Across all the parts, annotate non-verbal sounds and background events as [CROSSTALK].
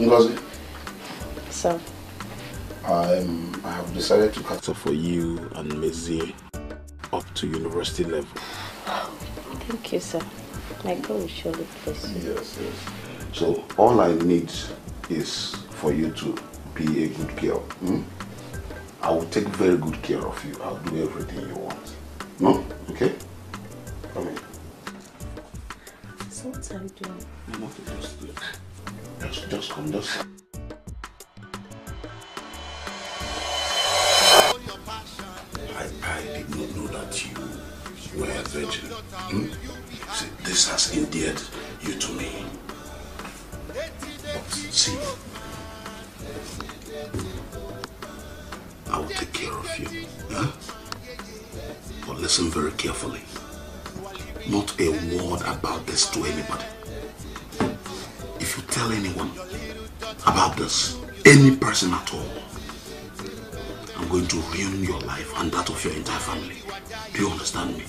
Ngozi. Sir. I'm, I have decided to cater for you and Mezie up to university level. Thank you, sir. My God will surely bless you. Yes, yes. So all I need is for you to be a good girl. Hmm? I will take very good care of you. I'll do everything you want. No? Okay? Are you doing? Just. I, I did not know that you were a virgin. Hmm? See, this has endeared person at all, I'm going to ruin your life and that of your entire family. Do you understand me?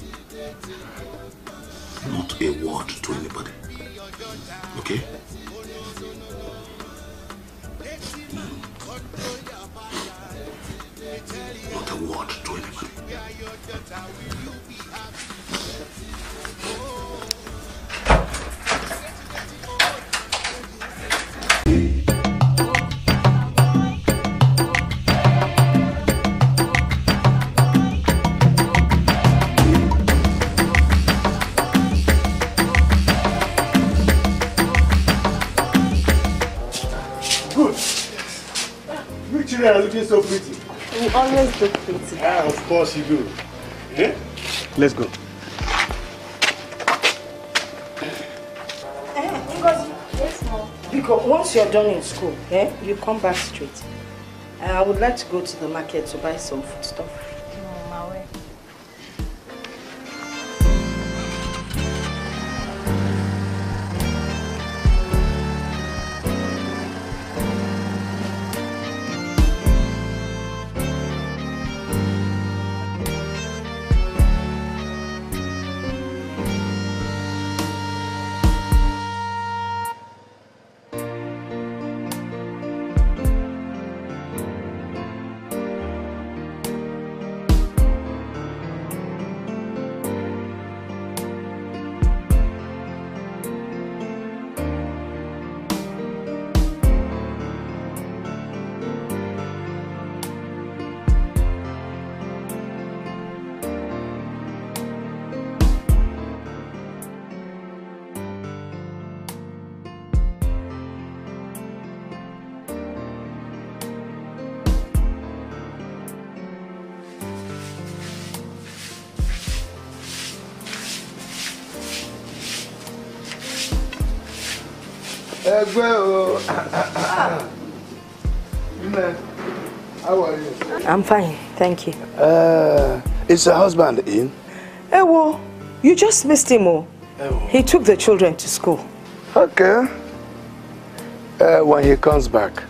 Not a word to anybody. Okay? Of course you do. Eh? Let's go. Mom. Because once you're done in school, eh, you come back straight. I would like to go to the market to buy some food stuff. Ẹgbẹ́ o. Nne, how are you? I'm fine, thank you. Uh, is your husband in? Ewo, you just missed him, oh. He took the children to school. Okay. Uh, when he comes back,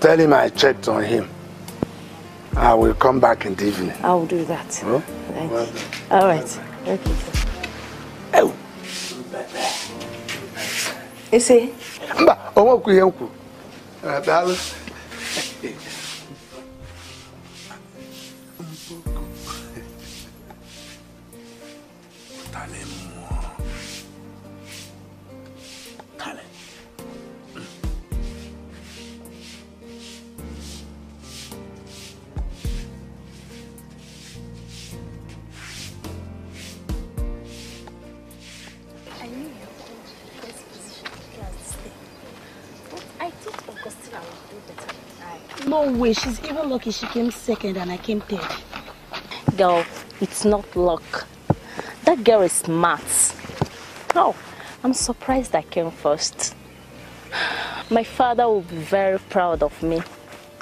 tell him I checked on him. I will come back in the evening. I will do that. Oh? Thank Well you. All right. Okay. Oh. ese mba onwe kwughị cu. Dá-los? No way, she's even lucky she came second and I came third. Girl, it's not luck. That girl is smart. Oh, I'm surprised I came first. My father will be very proud of me.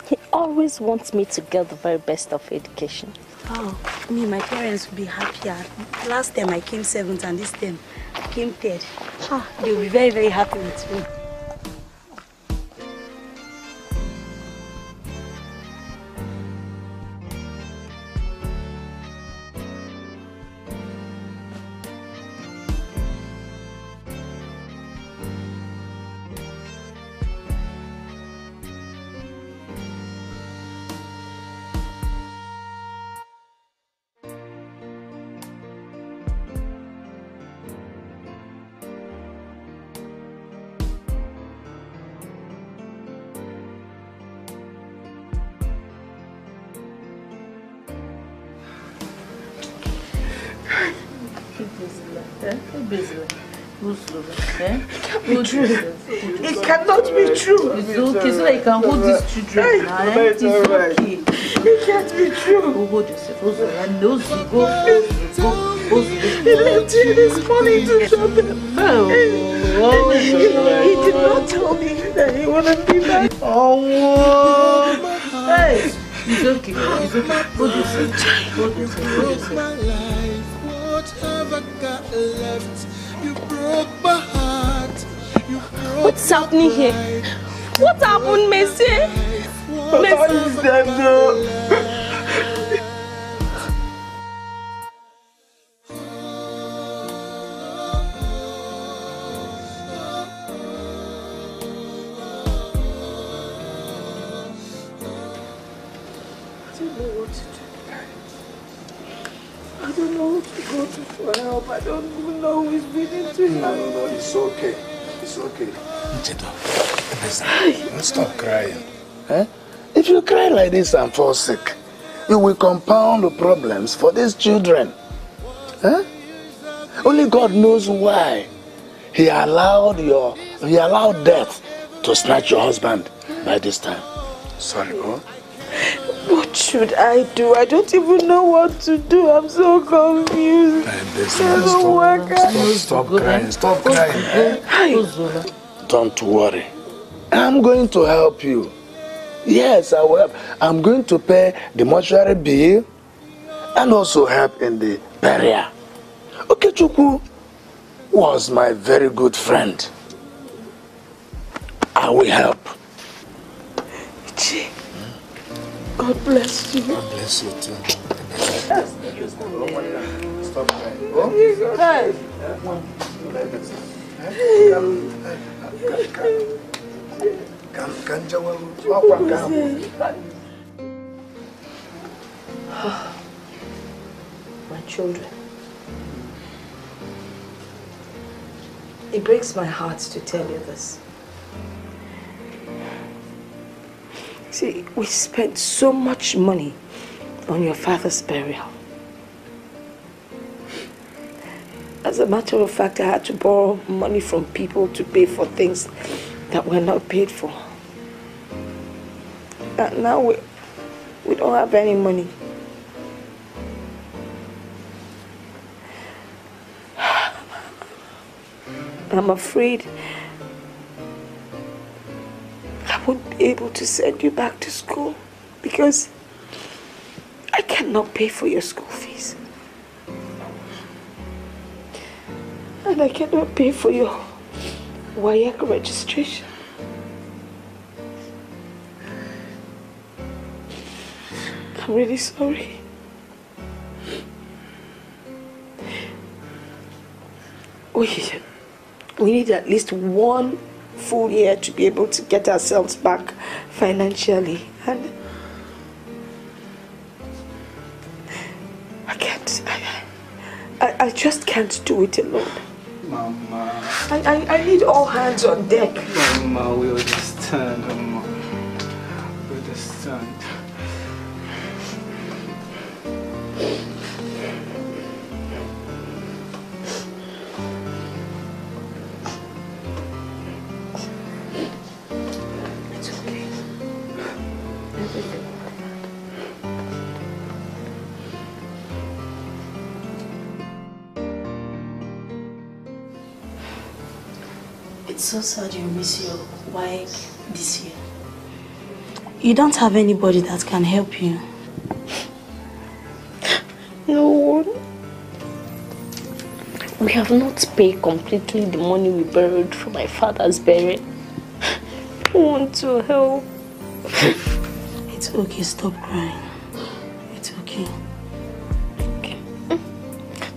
He always wants me to get the very best of education. Oh, me, my parents will be happier. Last time I came seventh and this time I came third. Ah, they'll be very, very happy with me. True. It cannot be true. It's okay, so that you can hold these children now. Eh? It's okay. It can't be true. Go hold yourself. Hold your hand. Those you go. Those you go. Those. He left here this morning to shop them. Oh, oh, He, he did not tell me that he wouldn't be back. oh, hey. It's okay. It's okay. Hold yourself. Hold yourself. Hold yourself. What's happening here? What happened, Messi? Is them? I don't know what to do. I don't know who to go to for help. I don't even know who is willing to No, help. no, no, it's okay. It's okay. Nchedo, listen, don't stop crying. Eh? If you cry like this and fall sick, you will compound the problems for these children. Eh? Only God knows why He allowed your He allowed death to snatch your husband by this time. Sorry, oh. What should I do? I don't even know what to do. I'm so confused. Doesn't work out. Stop, stop crying. Stop crying. eh? Don't worry. I'm going to help you. Yes, I will help. I'm going to pay the mortuary bill and also help in the burial. Okechukwu was my very good friend. I will help. Ichie, God bless you. God bless you too. Stop crying. Hey. [SIGHS] My children. It breaks my heart to tell you this. See, we spent so much money on your father's burial. As a matter of fact, I had to borrow money from people to pay for things that were not paid for. And now we, we don't have any money. [SIGHS] I'm afraid I won't be able to send you back to school because I cannot pay for your school fees. And I cannot pay for your WAEC registration. I'm really sorry. We, we need at least one full year to be able to get ourselves back financially. And I can't, I, I, I just can't do it alone. Mama, I, I, I need all hands on deck. Mama, we understand, Mama. We understand. So sad you miss your wife this year. You don't have anybody that can help you. [LAUGHS] No one. We have not paid completely the money we borrowed from my father's burial. [LAUGHS] I want to help. [LAUGHS] It's okay, stop crying. It's okay. Okay. Mm.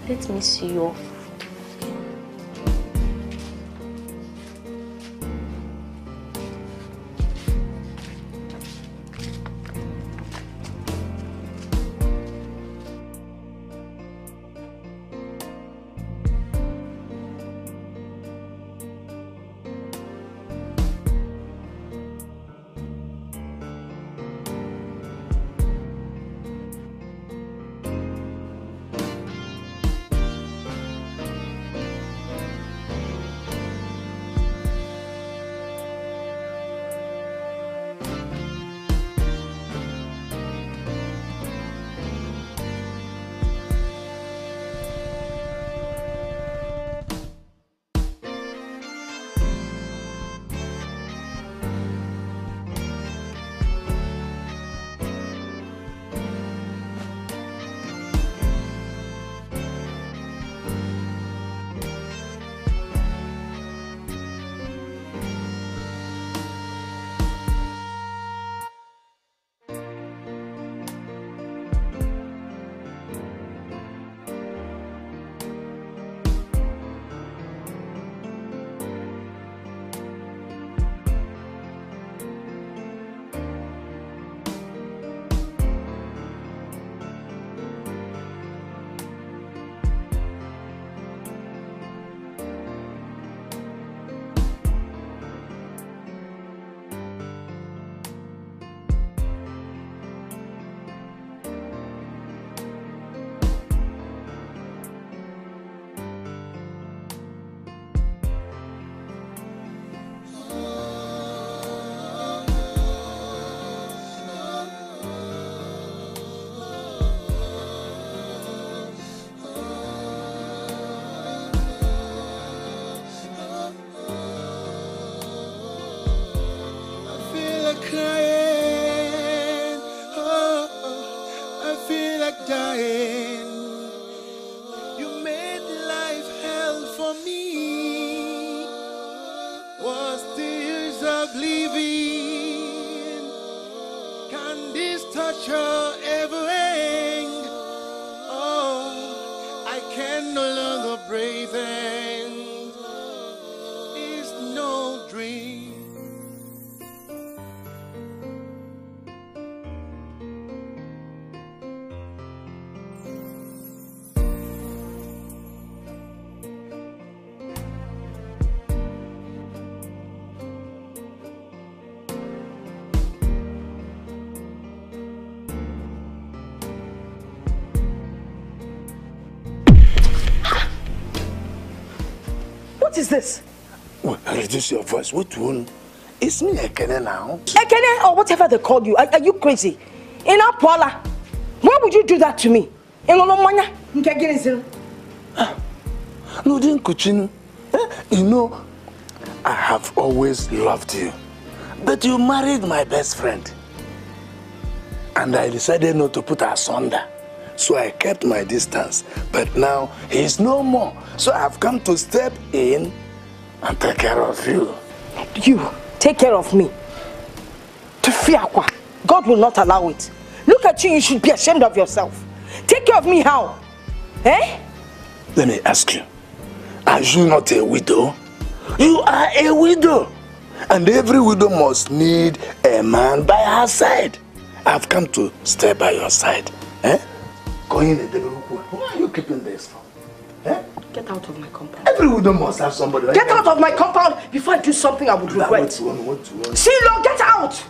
Let me see you is this? Well, reduce your voice. What one? It's me, Ekene, now. Ekene or whatever they call you. Are, are you crazy? In Paula, why would you do that to me? In Olomanya, nke gịnị sịrị? Nudin Kuchinu, eh, you know, I have always loved you. But you married my best friend. And I decided not to put us asunder. So I kept my distance. But now he is no more. So I have come to step in and take care of you. You take care of me. Tufiakwa. God will not allow it. Look at you, you should be ashamed of yourself. Take care of me how? Eh? Let me ask you, are you not a widow? You are a widow. And every widow must need a man by her side. I've come to stay by your side. Eh? Going in the Why are you keeping this for? Get out of my compound. Every widow must have somebody. like Get that. out of my compound before I do something I would What regret. you want, what you want? Silo, get out!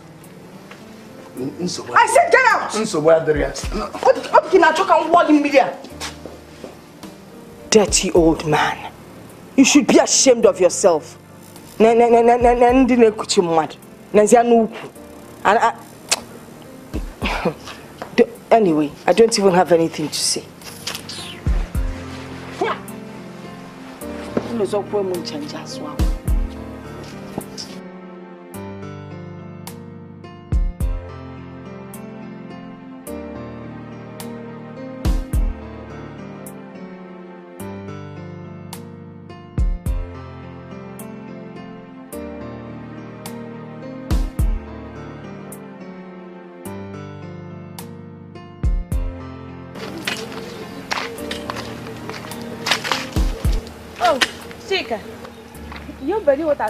I said get out! Nsogbu adịrị ya. What can I talk and wall in media? Dirty old man. You should be ashamed of yourself. N'ukwu. And I... [TSK] Anyway, I don't even have anything to say. 그래서그걸목자 를.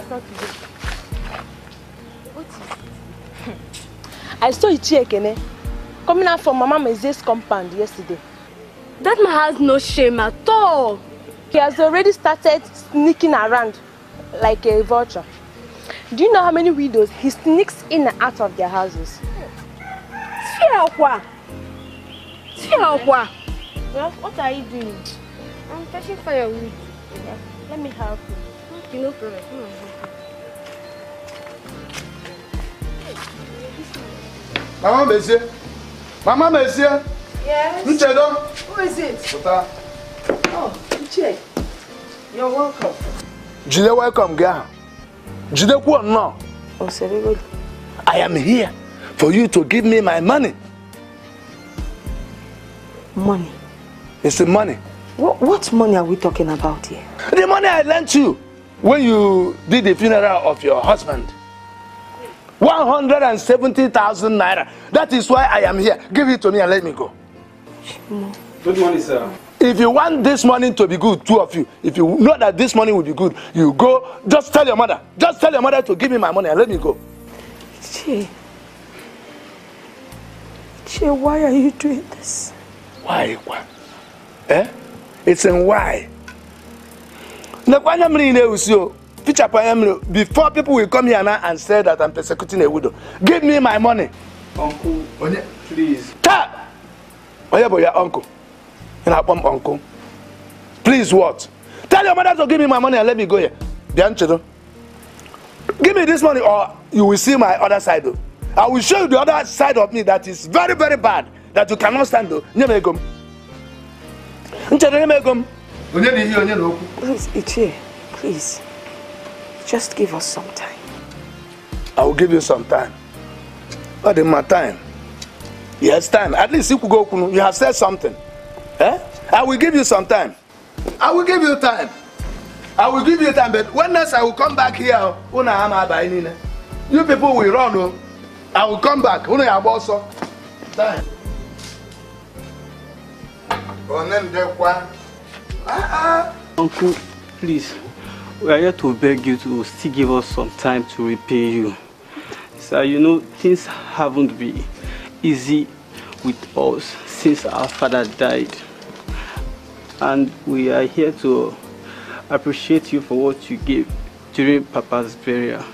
[LAUGHS] I saw today? What is it? I saw Ichi Ekene coming out from Mama Meze's compound yesterday. That man has no shame at all. He has already started sneaking around like a vulture. Do you know how many widows he sneaks in and out of their houses? Fiakwa. Fiakwa. Well, what are you doing? I'm fetching firewood. Yeah, let me help you. Okay, no problem. On. Mama Mezie. Mama Mezie. Yes? Nchedo. Who is it? Pụta. Oh, Ichie. You're welcome. Jide welcome gị ahụ. Nnọọ. Oh, Serego. I am here for you to give me my money. Money. It's the money. What, what money are we talking about here? The money I lent you when you did the funeral of your husband. 170,000 naira. That is why I am here. Give it to me and let me go. Good morning, sir. If you want this money to be good, two of you, if you know that this money will be good, you go, just tell your mother. Just tell your mother to give me my money and let me go. Ichie. Ichie, why are you doing this? Why? Why? Eh? It's in why. Nekwa anya mmiri na-ewusi o. Fichapụ anya mmiri. Before people will come here now and say that I'm persecuting a widow. Give me my money. Uncle, Onye? please. Taa! Onye bụ ya uncle? Ị na-akpọ m uncle? Please what? Tell your mother to give me my money and let me go here. Bịa nchedo. Give me this money or you will see my other side o. I will show you the other side of me that is very very bad that you cannot stand o. Nye m ego m. Nchedo nye m ego m. Onye dị ihe onye na okwu. Please, Ichie, please. Just give us some time. I will give you some time. Not in my time. Yes, time. At least you go, Kunu, you have said something. Eh? I will give you some time. I will give you time. I will give you time, but when next I will come back here, una ama. You people will run, oh. I will come back. Una ya. Time. Onendekwa. Ah ah. Uncle, please, we are here to beg you to still give us some time to repay you. Sir, you know, things haven't been easy with us since our father died. And we are here to appreciate you for what you gave during Papa's burial.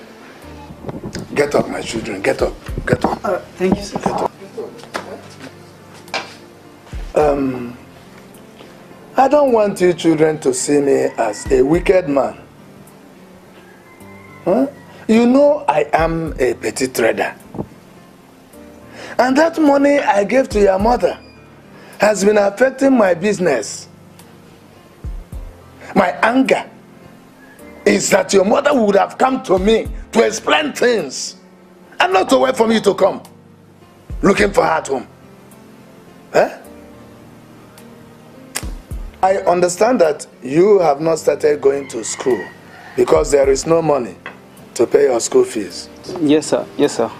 Get up, my children. Get up. Get up. Uh, thank you, sir. Get up. Um, I don't want you children to see me as a wicked man. Huh? You know I am a petty trader. And that money I gave to your mother has been affecting my business. My anger is that your mother would have come to me to explain things and not to wait for me to come looking for her at home. Eh? I understand that you have not started going to school because there is no money to pay your school fees. Yes, sir. Yes, sir.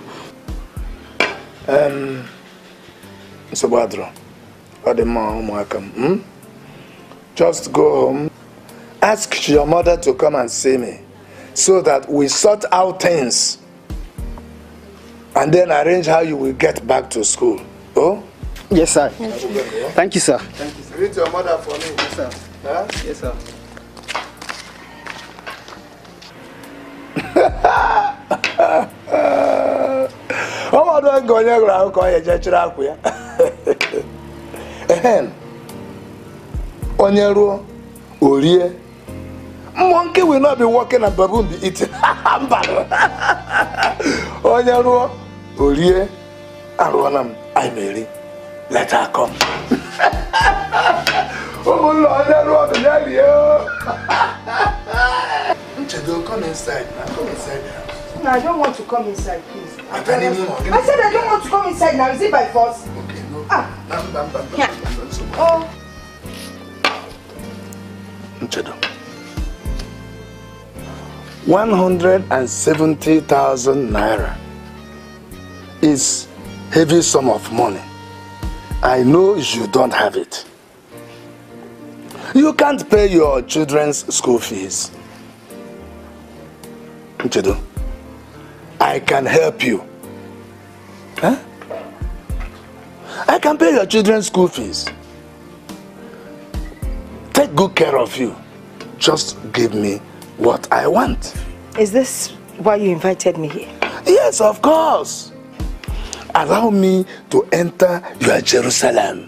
Um, Sobadro, Odema Umuakam, hmm? just go home, ask your mother to come and see me so that we sort out things and then arrange how you will get back to school. Oh? Yes, sir. Thank you, sir. Thank you. Sir. Read your mother for me. Yes, sir. Huh? Yes, sir. Ọmọdụ nke onye gụrụ ahụ ka ọ ya ejechiri akwụ ya. Ehen onye ruo orie monkey will not be walking and baboon be eating [LAUGHS] onye ruo orie arụọla m anyị na-eri. Let her come. [LAUGHS] Ụmụnna onye ruo ọdụ ya rie. [LAUGHS] nchedo come inside na come inside now. No, I don't want to come inside, please. I can't even I said I don't want to come inside now. Is it by force? Okay, no. Ah. Bam, bam, bam, bam, Yeah. bam, bam, so- Oh. Nchedo. 170,000 naira is heavy sum of money. I know you don't have it. You can't pay your children's school fees. Nchedo, I can help you. Huh? I can pay your children's school fees. Take good care of you. Just give me what I want. Is this why you invited me here? Yes, of course. Allow me to enter your Jerusalem.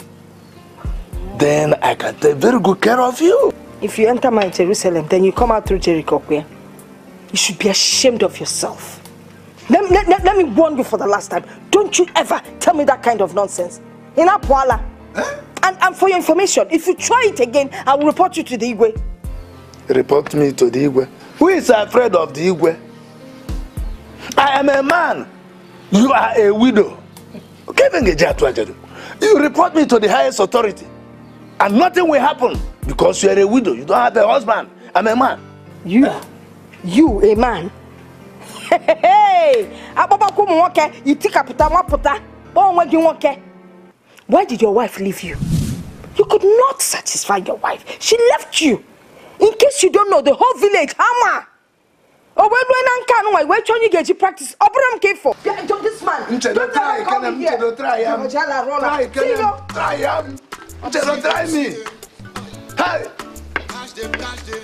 Then I can take very good care of you. If you enter my Jerusalem, then you come out through Jericho. Where? You should be ashamed of yourself. Let, let, let, let me warn you for the last time. Don't you ever tell me that kind of nonsense. In Apwala. Eh? And, and for your information, if you try it again, I will report you to the Igwe. Report me to the Igwe. Who is afraid of the Igwe? I am a man. You are a widow. You report me to the highest authority. And nothing will happen because you are a widow. You don't have a husband. I'm a man. You? You, a man? Hey! Ababakwu ụmụ nwoke, itikapụta nwapụta, kpọọ onwe gị nwoke. Why did your wife leave you? You could not satisfy your wife. She left you. In case you don't know, the whole village, Hama. O wee rue na nke anụnwa wee chọọ onye ga-eji practice. Ọ bụrụ m ka ịfọ. Nchedo, try me. Hey! Cash them, cash them.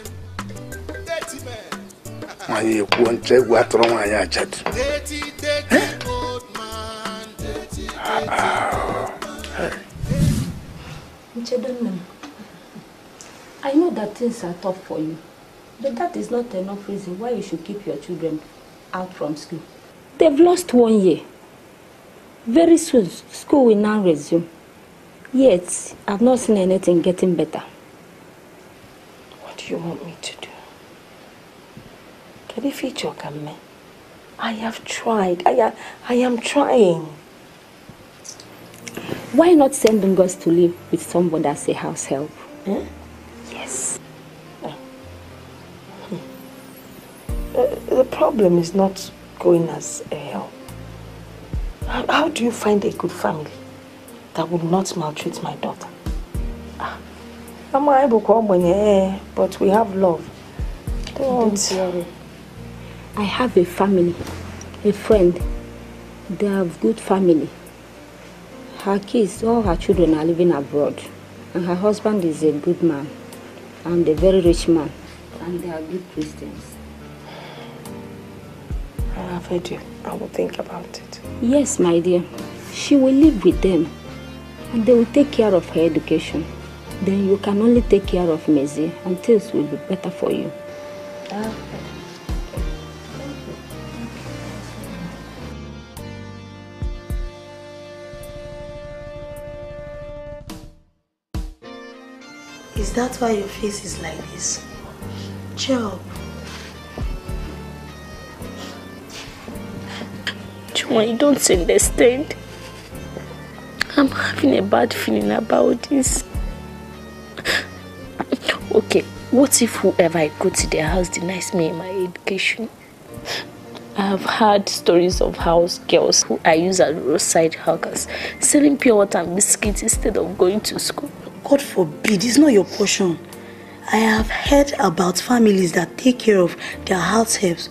Dirty man. Ajadu Dirty, dirty old man. Dirty, Nchedonnam, I know that things are tough for you, but that is not enough reason why you should keep your children out from school. They've lost one year. Very soon, school will now resume. Yet, I've not seen anything getting better. What do you want me to do? Kedu ife ịchọ ka m mee? I have tried. I am, I am trying. Why not send them girls to live with somebody as a house help? Hmm? Yes. Uh, the problem is not going as a help. How, how do you find a good family that would not maltreat my daughter? Ah, I'm able to you're but we have love. Don't, worry. I have a family, a friend. They have good family. Her kids, all her children are living abroad. And her husband is a good man and a very rich man. And they are good Christians. I have heard you. I will think about it. Yes, my dear. She will live with them. And they will take care of her education. Then you can only take care of Mezie and things will be better for you. Is that why your face is like this? Cheer up. Chuma, you don't understand. I'm having a bad feeling about this. Okay, what if whoever I go to their house denies me my education? I've heard stories of house girls who I use as roadside hawkers, selling pure water and biscuits instead of going to school. God forbid, it's not your portion. I have heard about families that take care of their house helps.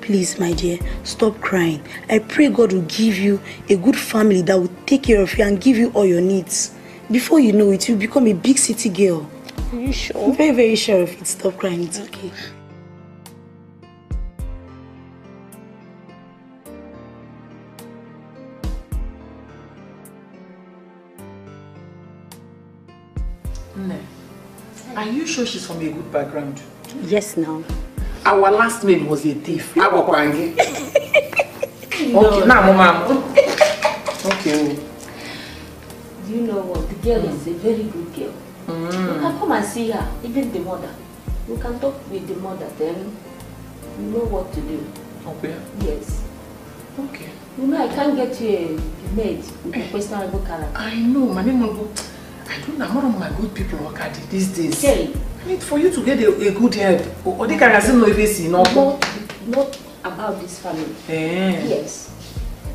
Please, my dear, stop crying. I pray God will give you a good family that will take care of you and give you all your needs. Before you know it, you'll become a big city girl. Are you sure? I'm very, very sure of it. Stop crying. It's okay. Are you sure she's from a good background? Yes, now. Our last maid was a thief. Agwakwa gị. Okay, now mama. Okay. Do you know what? The girl is a very good girl. You can come and see her, even the mother. You can talk with the mother, then you know what to do. Okay. Yes. Okay. You know, I can't get you a, a maid with a questionable character. I know, my name will I don't know, one of my good people work at it these days. Kelly. I need for you to get a, a good help. Or they can no see no. Not, not about this family. Eh. Yes.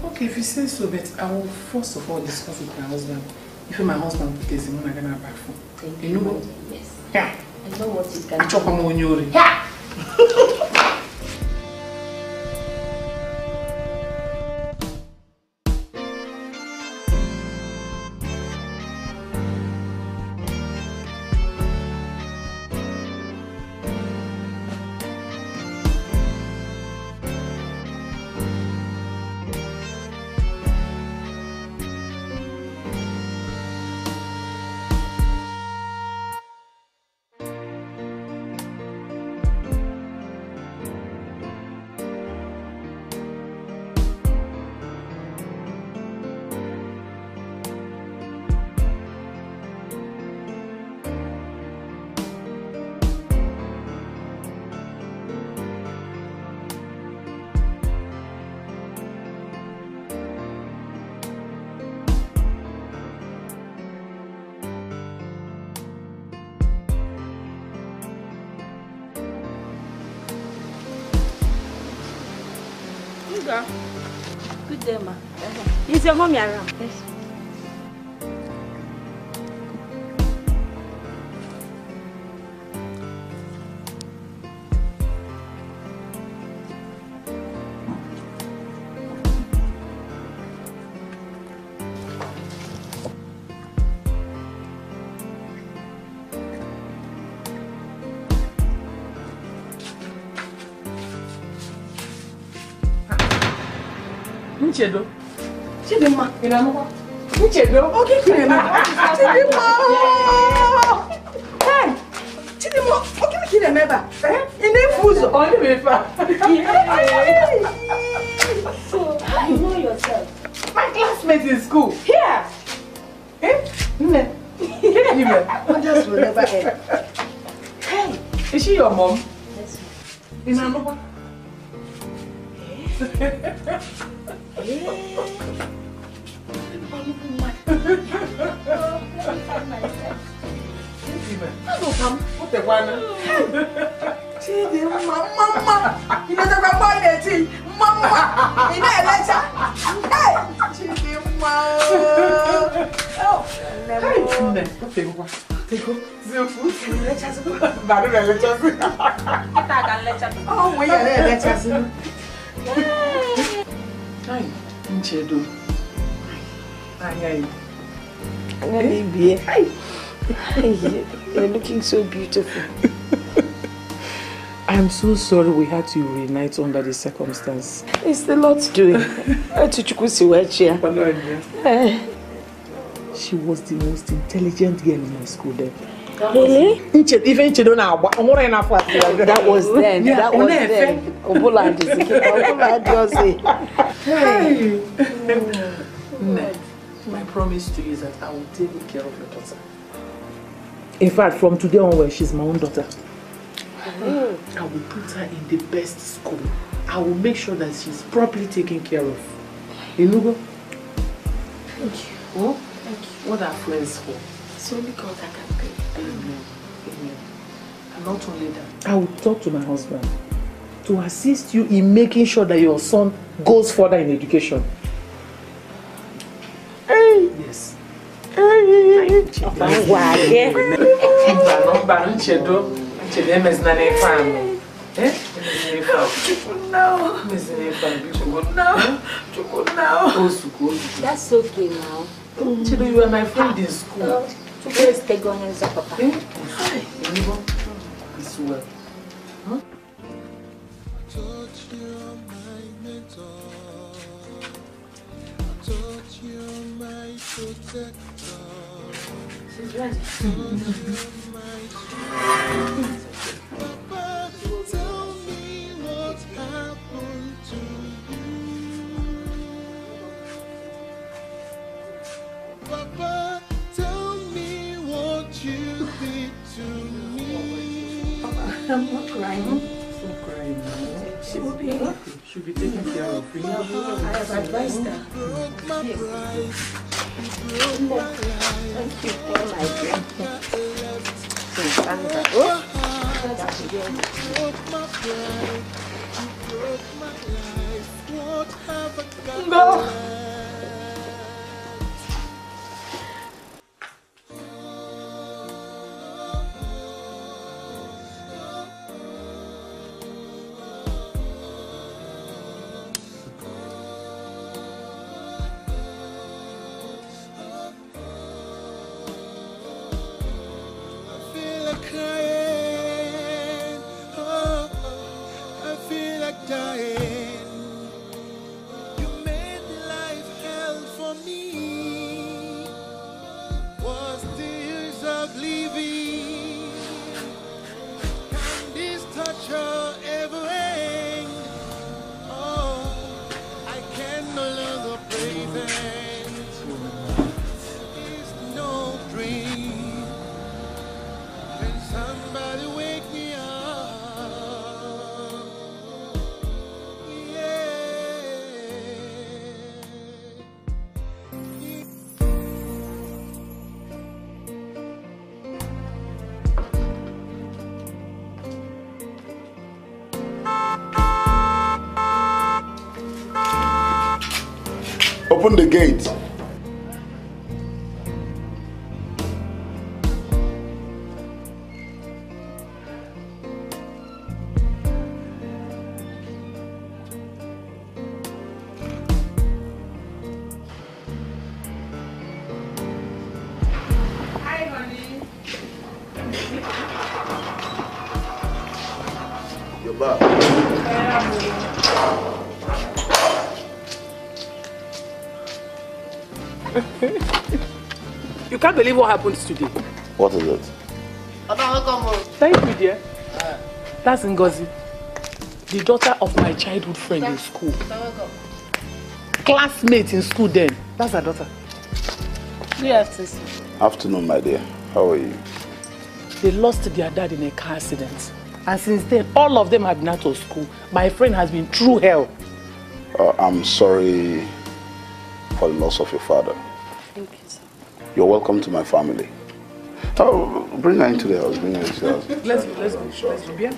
Okay, if you say so, but I will first of all discuss with my husband. If my husband gets him, I'm gonna back for. Thank You you. know? Yes. Yeah. I know what you can I chop am onyori. Yeah. [LAUGHS] Is your mommy around? Chidimma. Ị na-anụkwa? Nchedo. Oge kiri eme. Chidimma. Hey, Chidimma, oge kiri eme ebe a. Eh? Ị na-efu ụzọ. Ọ dị m efe a. You know yourself. My classmate in school. Here. Eh? Nne. Gịnị mere? Wonders will never end. Is she your mom? Ị na-anụkwa? Lechazị. Baru na lechazị. Oh, we are there, Alexa. Ai, nchedo. Anya yi. Baby, hey. You're looking so beautiful. I'm so sorry we had to reunite under the circumstance. It's the Lord's doing. Atuchukwusi wechia. Eh. She was the most intelligent girl in my school then. Really? Nche, even Nchedo na-agba, ọ nwụrụ ya n'afọ asị ya. That was then. Yeah, that was then. Obula Ndizike. Obula Ndiozi. Hey. Nne, my promise to you is that I will take care of your daughter. In fact, from today onward, she's my own daughter. I will put her in the best school. I will make sure that she's properly taken care of. Inugo? Thank you. Oh? Thank you. What are friends for? It's only God that can not only that, I will talk to my husband to assist you in making sure that your son goes further in education. Yes. Ngwake. Mbano, mbano, nchedo. Nchedo emezina n'ife anụ. Eh? Emezina n'ife anụ. No. Emezina n'ife anụ, biko. No. Chukwu no. Osuku, osuku. That's okay now. Nchedo, you were my friend in school. Chukwu is take on his papa. Osuku. It's well. Huh? Touch your my mentor. Touch your my protector. She's ready. Papa, I'm not crying. Stop crying now. She will be okay. She'll be taken care of. You uh-huh, know? I have advised her. Broke. Thank you for my drink. Broke my pride. You Open the gate. You can't believe what happened today. What is it? Thank you, dear. That's Ngozi, the daughter of my childhood friend in school. Classmate in school then. That's her daughter. Good afternoon. Afternoon, my dear. How are you? They lost their dad in a car accident. And since then, all of them have been out of school. My friend has been through hell. Uh, I'm sorry for the loss of your father. You're welcome to my family. Oh, bring her into the house. Bring her into the house. Let's let's go. Let's go. Bien,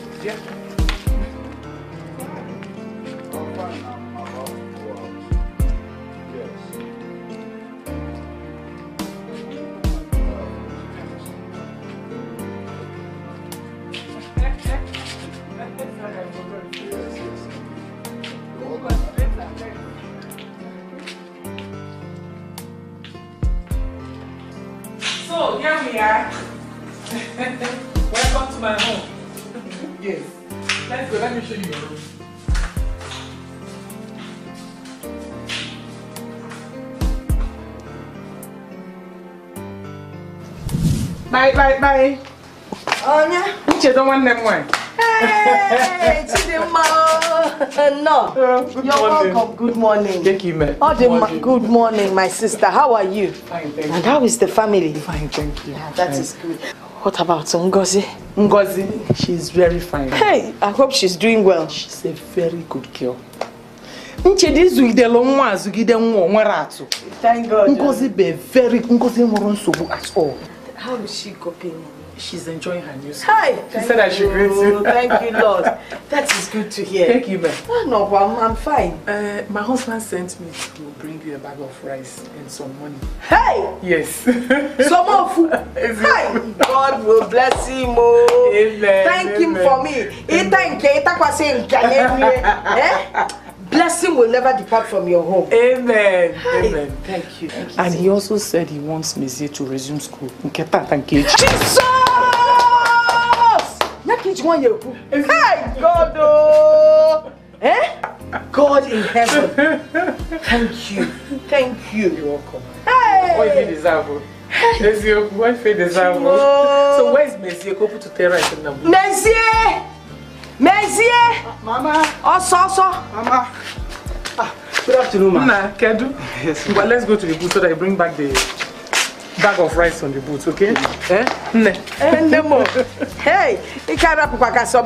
Them one. Hey, Chidimma. No. Good You're morning. welcome. Good morning. Thank you, man. Oh, the ma- good morning, my sister. How are you? Fine, thank And you. how is the family? Fine, thank you. Yeah, that is good. What about Ngozi? Ngozi, she's very fine. Hey, I hope she's doing well. She's a very good girl. Nchedi zụgidere nwa a zụgide nwa o nwere atụ. Thank God. Ngozi be very Ngozi nwere nsogbu at all. How is she coping? She's enjoying her new school. Hi. She said I should greet you. [LAUGHS] Thank you, Lord. That is good to hear. Thank you, man. Oh, no, I'm, I'm fine. Uh, my husband sent me to bring you a bag of rice and some money. Hey! Yes. Some of [LAUGHS] Hi! God will bless him. Oh. Amen. Thank him amen. for me. Anyị eh? Blessing will never depart from your home. Amen. Hi. Amen. Thank you. Thank you. And he also said he wants Mezie to resume school. Jesus! Ya ka iji nwanyị ekwu. Hey, God oh! Eh? God in heaven. Thank you. Thank you. You're welcome. Hey! What if you deserve? oh? Mezie, what if you deserve? Chimo. oh? So where is Mezie? Go put to terra and tell them. Mezie! Mezie! Mama. Ọsọ ọsọ! Mama. Good afternoon, ma. Nna, Kedu. Yes, Well, let's go to the booth so that you bring back the bag of rice on the boot, okay? Eh? Nne. Eh, nne m o. Hey! Ike arapụkwa ka sọ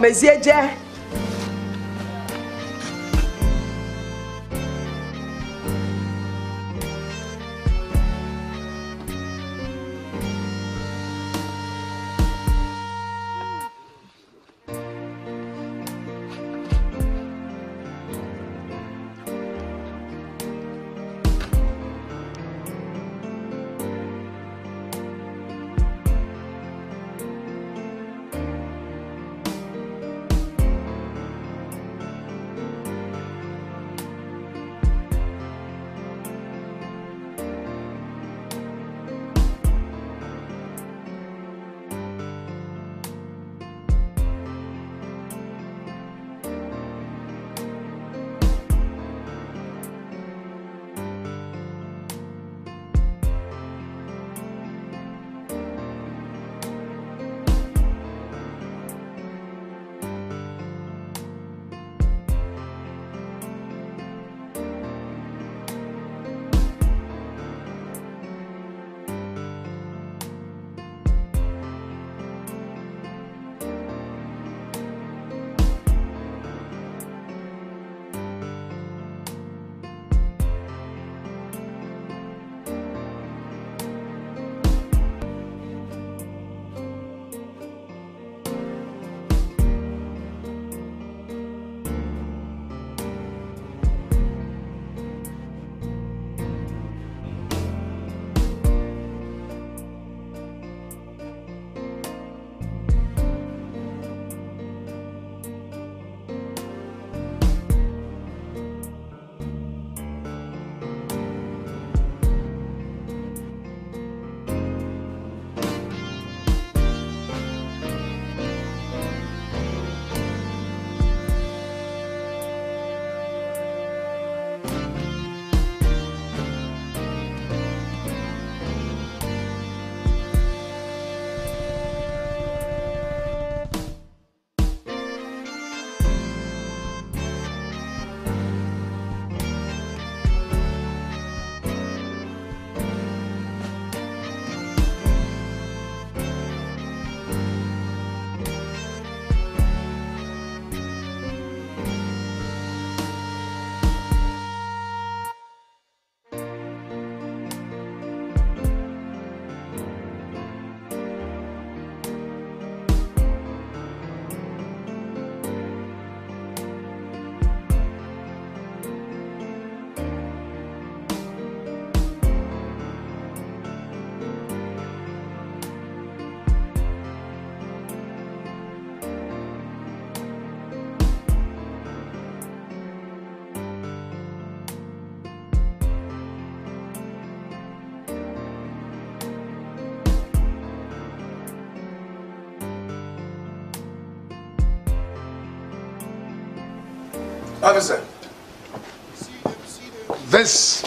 this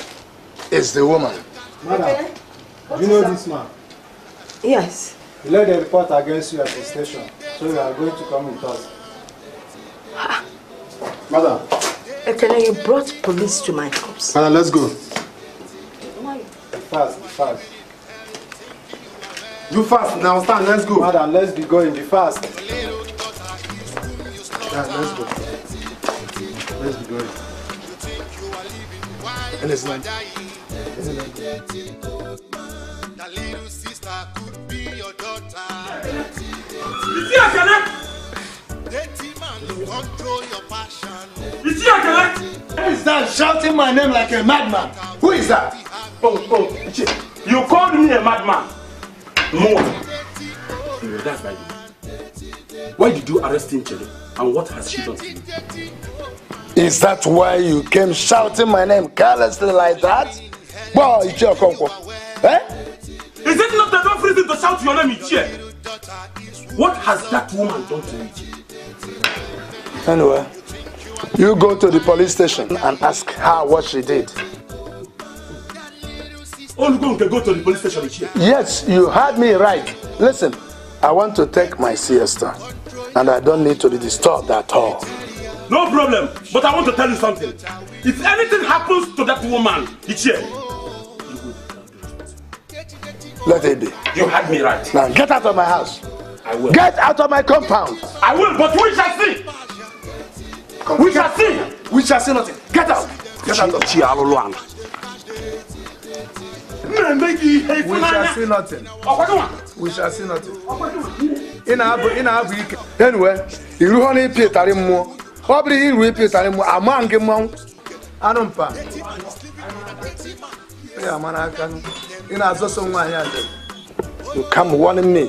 is the woman. Madam, do you know this man? Yes. He led a report against you at the station, so you are going to come with us. Madam, Ekene, you brought police to my house. madam, let's go. Be fast, be fast. Do fast now, stand, let's go. Madam, let's be going, be fast. Yeah, let's go. Let's be going. And it's like, You see Akene? You see Akene? Who is that shouting my name like a madman? Who is that? Oh, oh, you called me a madman. More. That's by you. Why did you arrest Nchele? And what has she done to you? Is that why you came shouting my name carelessly like that? Boy, it's your conquer. Eh? Is it not enough reason to shout your name Ichie? What has that woman done to you? Anyway, you go to the police station and ask her what she did. Olugo can go to the police station Ichie. Yes, you heard me right. Listen, I want to take my siesta and I don't need to be disturbed at all. No problem, but I want to tell you something. If anything happens to that woman, Ichie, Let it be. you had me right. Now get out of my house. I will. Get out of my compound. I will, but we shall see. We shall see. We shall see nothing. Get out. Get out of gị ihe We shall see nothing. We shall see nothing. Ị na-abụ ị na-abụ ike. Anyway, iru ha na-epi ịtarị mmụọ. Ọ bụrụ ihe iru ịpị ịtarị mmụọ, ama gị mmanwụ. Anụ mpa. Ị nwaanyị aja. You come warning me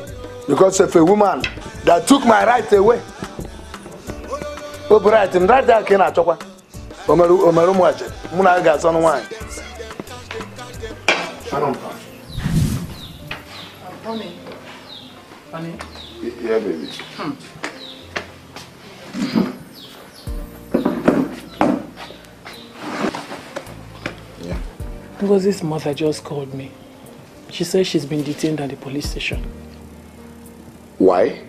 because of a woman that took my right away. O bụ right m right there ka ị na-achọkwa. O mere o mere ụmụ aja. Mụ na ga-azọ nwaanyị. Anụ mpa. Honey. Honey. Yeah, baby. Ngozi's mother just called me. She says she's been detained at the police station. Why?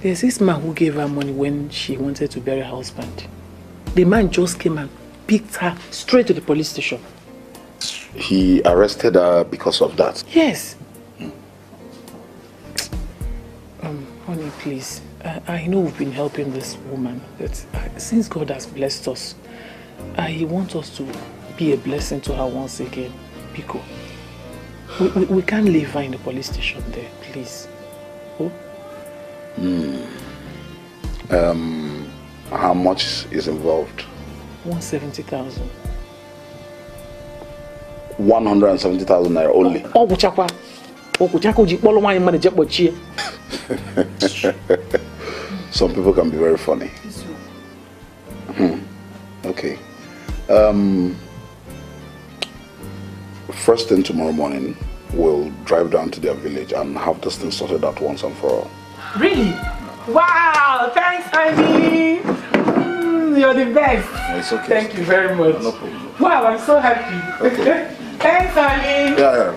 There's this man who gave her money when she wanted to bury her husband. The man just came and picked her straight to the police station. He arrested her because of that. Yes. Um, honey, please. I, I know we've been helping this woman, but uh, since God has blessed us, I want us to be a blessing to her once again. Pico. We, we, we can't leave her in the police station there, please. Oh? Hmm. Um, how much is involved? 170,000. 170,000 naira only. Ọ gwụchakwa. Ọ gwụchakwa o ji kpọrọ nwaanyị mmadụ je kpọchie. [LAUGHS] Some people can be very funny. Hmm. Okay. Um, first thing tomorrow morning, we'll drive down to their village and have this thing sorted out once and for all. Really? Wow! Thanks, honey! Mm, you're the best. It's okay. Thank you very much. No problem. Wow, I'm so happy. Okay. [LAUGHS] Thanks, honey. Yeah,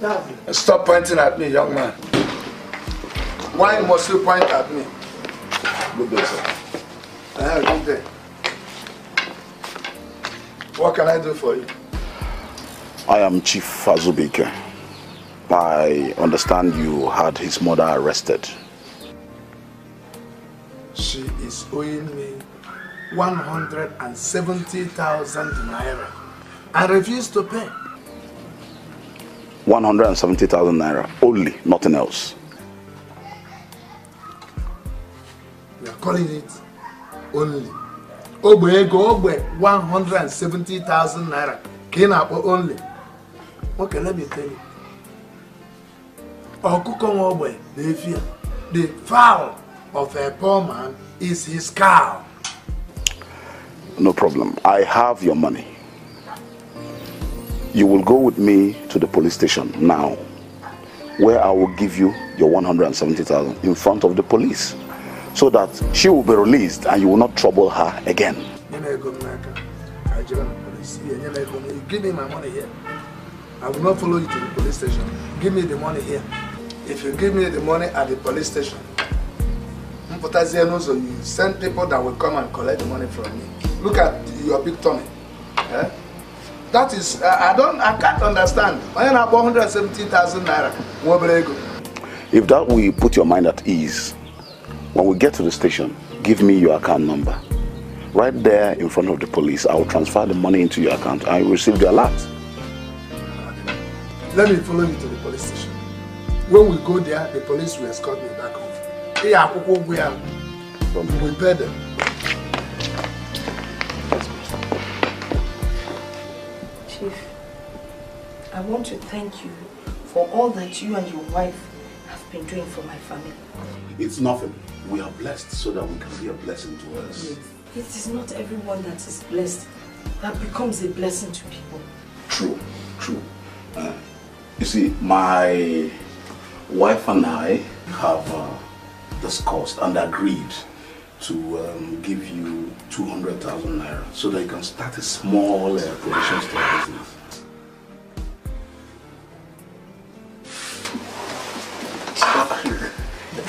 yeah. [LAUGHS] Stop pointing at me, young man. Why must you point at me? Good day, sir. I have a good day. What can I do for you? I am Chief Fazubike. I understand you had his mother arrested. She is owing me 170,000 naira and refused to pay. 170,000 naira only, nothing else. Calling it only. Ogbe ego ogbe 170,000 naira. Ka ị na-akpọ only. Okay, let me tell you. Ọkụkọ nwe ogbe na-efi ya. The fowl of a poor man is his cow. No problem. I have your money. You will go with me to the police station now. where I will give you your 170,000 in front of the police so that she will be released and you will not trouble her again. Nye m ego m n'aka. Ka I jebe na police. Here, nye m ego m. You Give me my money here. I will not follow you to the police station. Give me the money here. If you give me the money at the police station, n'ụzọ you send people that will come and collect the money from me. Look at your big tummy. Eh? That is, uh, I don't, I can't understand. Onye na-akpọ 170,000 naira nwa obere ego. If that will put your mind at ease, when we get to the station, give me your account number. Right there in front of the police, I will transfer the money into your account and you receive the alert. Let me follow you to the police station. When we go there, the police will escort me back home. Ihe akwụkwọ ụgwọ ya, we pay them. Chief, I want to thank you for all that you and your wife have been doing for my family. It's nothing. We are blessed so that we can be a blessing to us. It is not everyone that is blessed that becomes a blessing to people. True, true. Uh, you see, my wife and I have uh, discussed and agreed to um, give you 200,000 naira so that you can start a small uh, provision store business.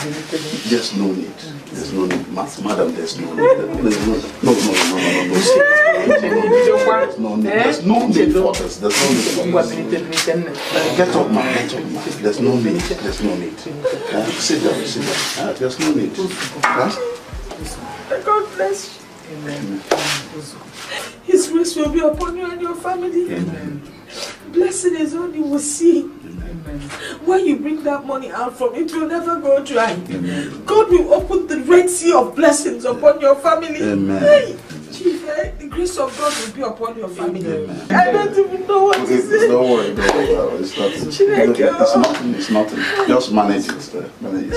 There's no need. There's no need. Ma- madam, there's no need. There's no, no, no, no, no. There's no need. There's no need for this. There's no need for this. Uh, Get up, man. Get up, man. There's no need. There's no need. Uh, sit down. Sit down. Uh, there's no need. Huh? God bless you. Amen. His grace will be upon you and your family. Amen. Blessing is all you will see. When you bring that money out from it, will never go dry. God will open the red sea of blessings upon your family. Amen. Hey, the grace of God will be upon your family. I don't even know what to say. Don't worry. Don't worry. It's nothing. It's oh. nothing. It's nothing. Just manage it. Manage it.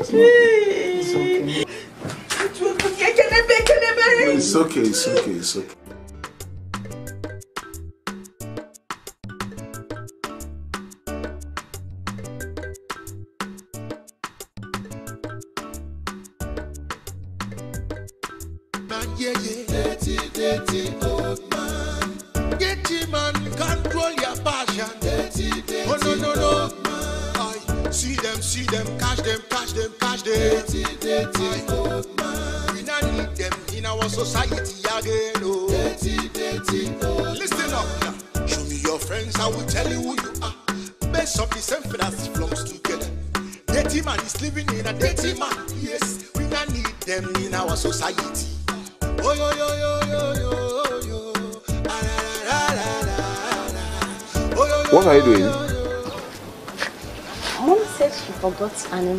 It's nothing. It's okay. It's okay. It's okay. It's okay.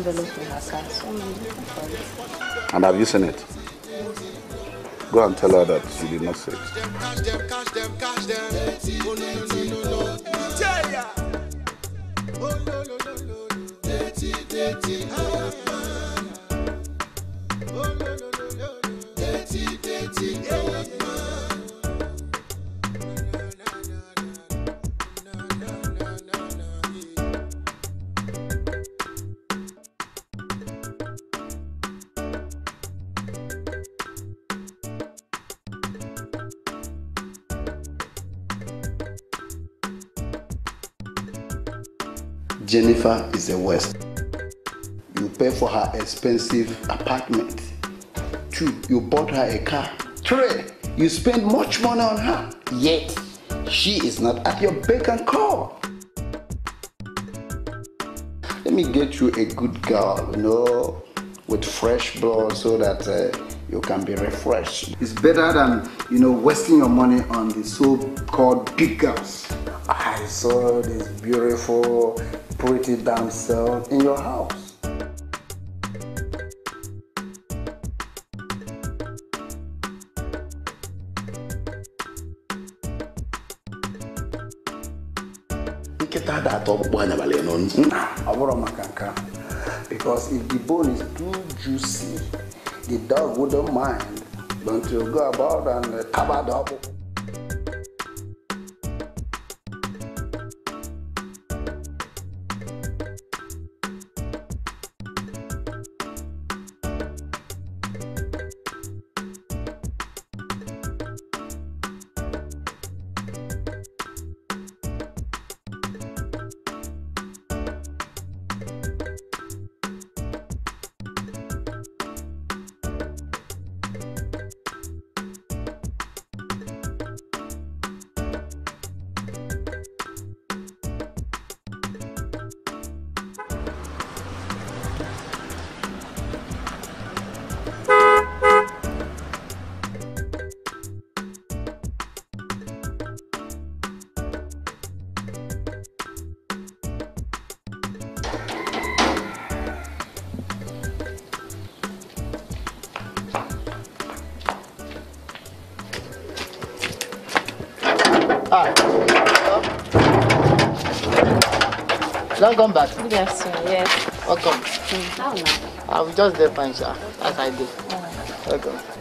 Envelope in her car. And have you seen it? Go and tell her that she did not see it. West. You pay for her expensive apartment. Two, you bought her a car. Three, you spend much money on her. Yet, she is not at your beck and call. Let me get you a good girl, you know, with fresh blood so that uh, you can be refreshed. It's better than, you know, wasting your money on the so-called big girls. I saw this beautiful, pretty damsel in your house. Nkịta da atọ ọkpụkpụ anya balị nọ ntị. ọ bụrụ maka nke because if the bone is too juicy the dog wouldn't mind but to go about and cover the ọkpụkpụ Don't come back. Yes, yes. Welcome. How now? I will just there fine, sir. As I do. Welcome.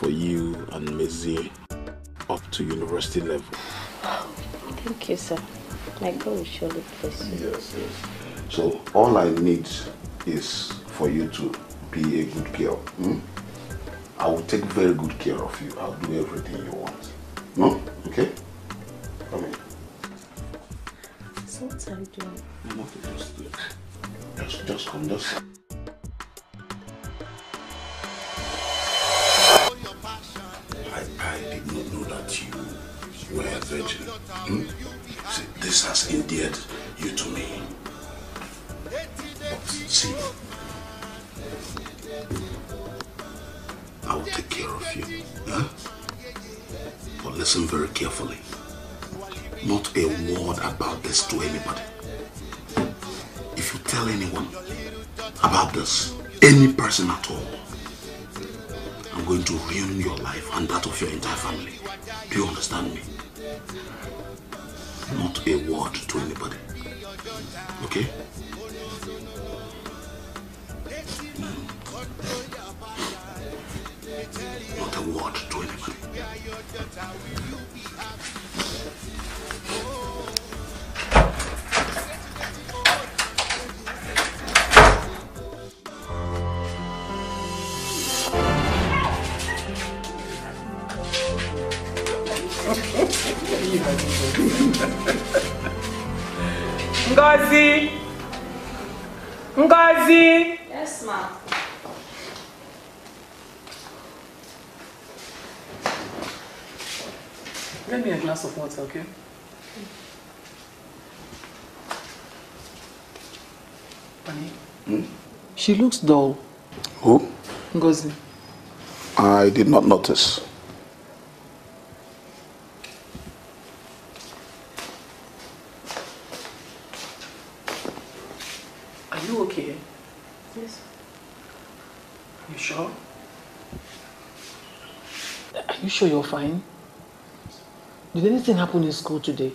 For you and Mezie up to university level. thank you, sir. My God will surely bless you. Yes, yes. So all I need is for you to be a good girl. hmm? I will take very good care of you. I'll do everything you want. No? Okay? Come in. So what are you doing? Okay, just, just, just come, just. This to anybody. If you tell anyone about this, any person at all, I'm going to ruin your life and that of your entire family. Do you understand me? Not a word to anybody. Okay? Me a glass okay? Honey, Hmm? she looks dull. Who? Ngozi. I did not notice. Are you okay? Yes. You sure? Are you sure you're fine? Did anything happen in school today?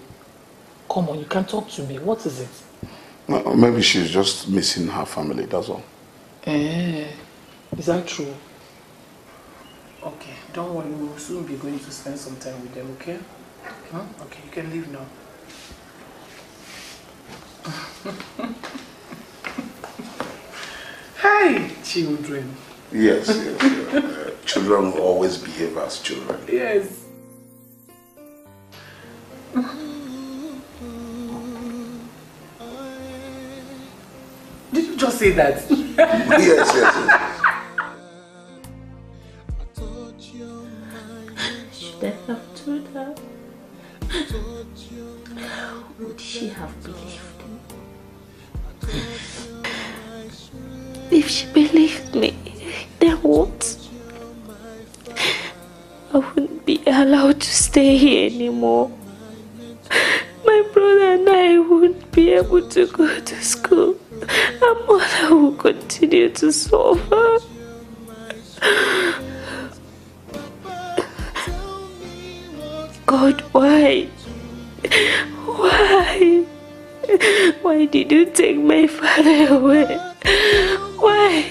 Come on, you can talk to me. What is it? Maybe she's just missing her family, that's all. Eh, is that true? Okay, don't worry. We will soon be going to spend some time with them, okay? Huh? Okay, you can leave now. hey, children. Yes, yes. yes. Uh, [LAUGHS] children will always behave as children. Yes. You just say that? [LAUGHS] yes, yes, yes. Should I have told her? Would she have believed me? If she believed me, then what? I wouldn't be allowed to stay here anymore. My brother and I wouldn't be able to go to school. And mother will continue to suffer. God, why? Why? Why did you take my father away? Why?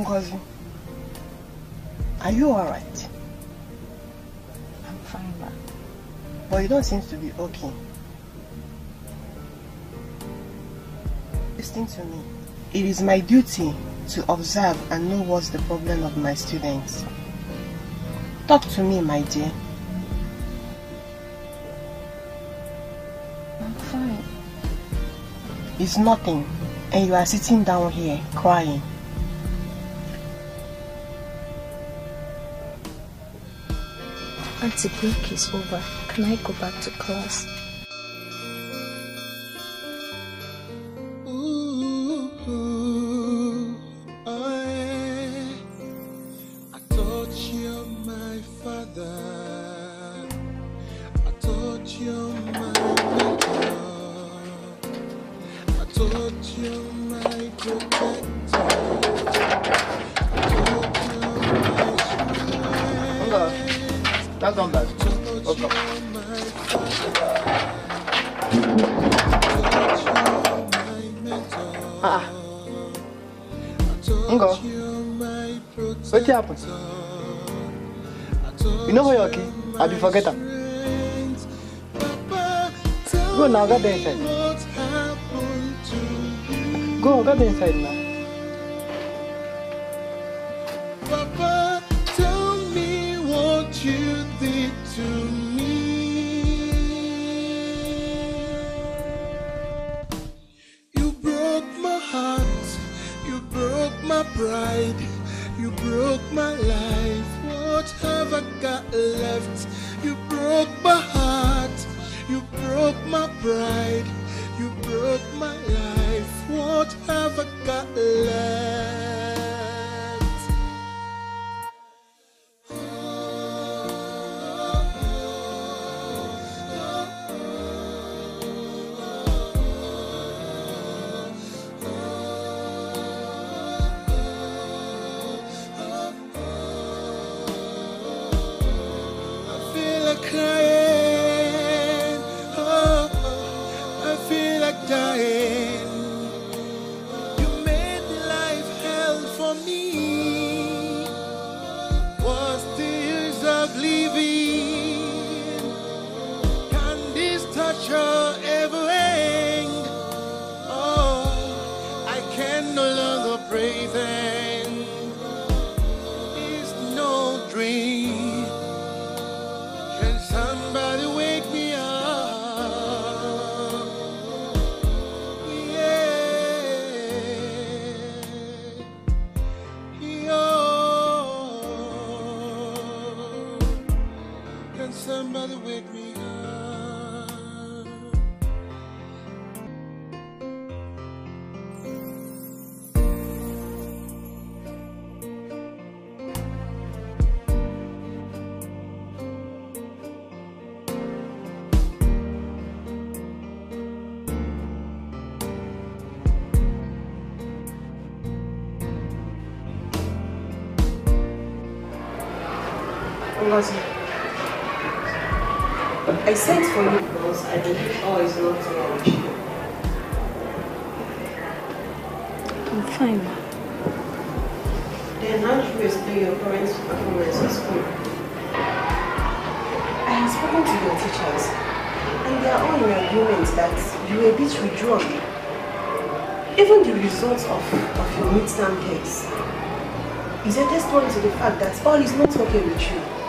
Ngozi, are you alright? I'm fine, ma. But you don't seem to be okay. Listen to me. It is my duty to observe and know what's the problem of my students. Talk to me, my dear. I'm fine. It's nothing. And you are sitting down here crying. Auntie, break is over. Can I go back to class? Ngozi, I sent for you because I believe all is not well with you. I'm fine. Then how do you explain your parents' performance at school? I have spoken to your teachers and they are all in agreement that you were a bit withdrawn. Even the results of, of your midterm test is a testimony to the fact that all is not okay with you.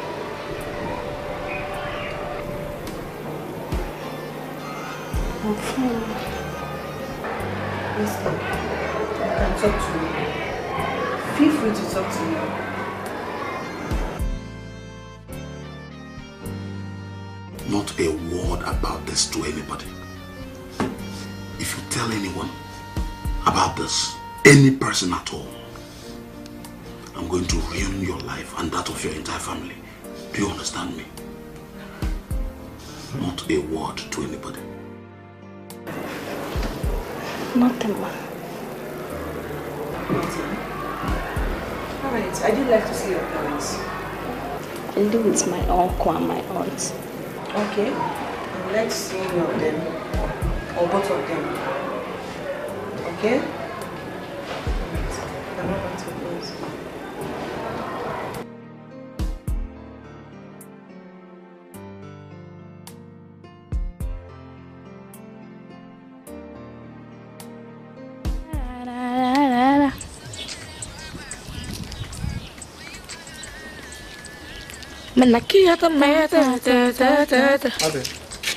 I'm you can talk to me. Feel free to talk to me. Not a word about this to anybody. If you tell anyone about this, any person at all, I'm going to ruin your life and that of your entire family. Do you understand me? Not a word to anybody. Nothing, ma. Alright, I'd like to see your parents. I live with my uncle and my aunt. Okay. I'd like to see any of them. Or both of them. Okay?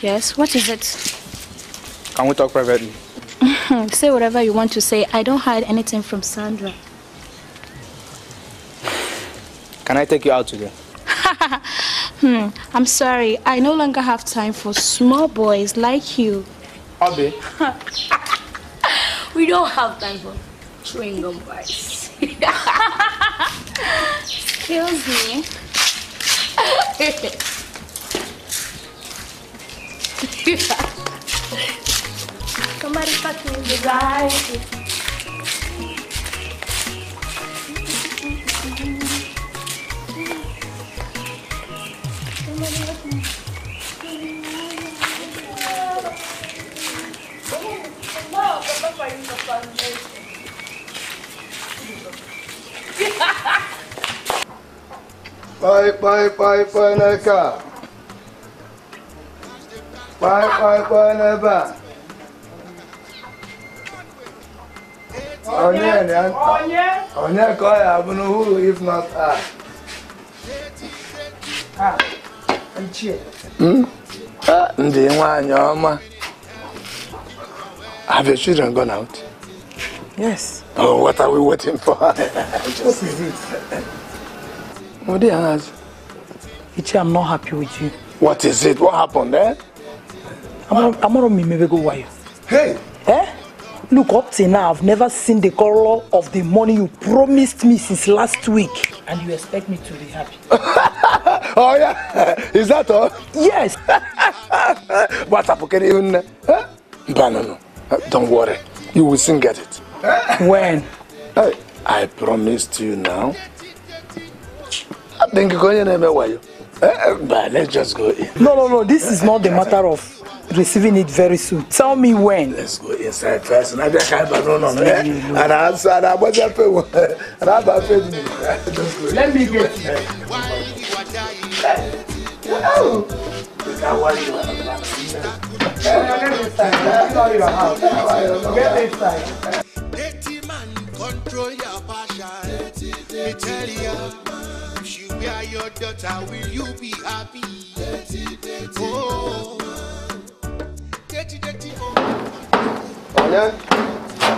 Yes, what is it? Can we talk privately? [LAUGHS] say whatever you want to say. I don't hide anything from Sandra. Can I take you out today? [LAUGHS] Hmm, I'm sorry. I no longer have time for small boys like you. Abi, [LAUGHS] We don't have time for chewing gum boys. Excuse me. Somebody fucking the right. Bye, bye, bye, bye, Neka. Bye, bye, bye, Neba. Onye, onye, onye ka ọ ya bụ n'uhuru if not. Ah, Ichie. Hmm? Ah, ndị nwanyị ọma. Have your children gone out? Yes. Oh, what are we waiting for? [LAUGHS] What is it? What you ask? Ichie, I'm not happy with you. What is it? What happened, eh? I'm not me maybe go why. Hey! Eh? Look, up till now, I've never seen the color of the money you promised me since last week. And you expect me to be happy? [LAUGHS] oh, yeah. [LAUGHS] Is that all? Yes. What's up, okay? Huh? No, no, no. Uh, Don't worry. You will soon get it. When? I promised you now. I think you're going to why you. But let's just go in. No, no, no. This is not the matter of receiving it very soon. Tell me when. Let's go inside first. And I just can't no, no, no. eh? And I answer, and I was up. And I'm go. Let me get you. Oh. Look how well you are. Get inside. Man, control your passion. Ya, if she wear your daughter, will you be happy? Oh, dirty, dirty, oh. Onye?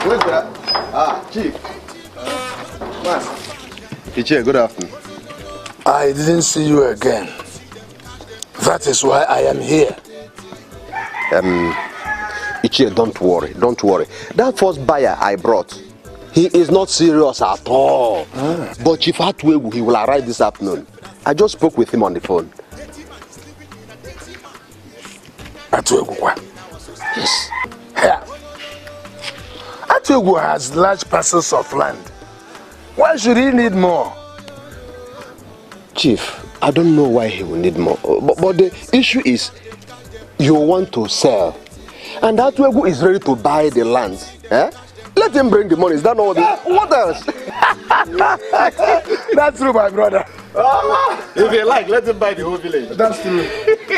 Where's that? Ah, Chief. Mas. Ichie, good afternoon. I didn't see you again. That is why I am here. Um, Ichie, don't worry, don't worry. That first buyer I brought, he is not serious at all. But Chief Atwegu, he will arrive this afternoon. I just spoke with him on the phone. Atwegu kwa? Yes. Here. Atwegu has large parcels of land. Why should he need more? Chief, I don't know why he will need more. But, but the issue is, you want to sell. And Atwegu is ready to buy the land. Eh? Let him bring the money. Is that not what? the- what else? [LAUGHS] That's true, my brother. if you like, let him buy the whole village. That's true.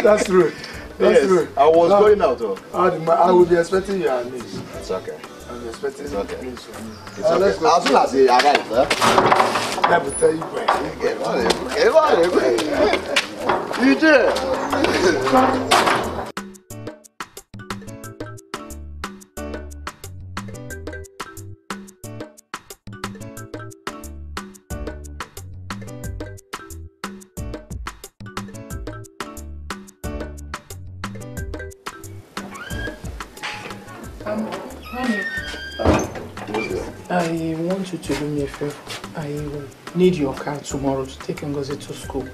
That's true. That's Yes, true. I was No. going out. Oh. I will- I will be expecting your news. It's okay. I'll be expecting It's okay. news from you. It's Uh, okay. let's go. As soon as he arrives, eh? I will tell you when. You did. Um, honey, I want you to do me a favor. I will need your car tomorrow to take Ngozi to school.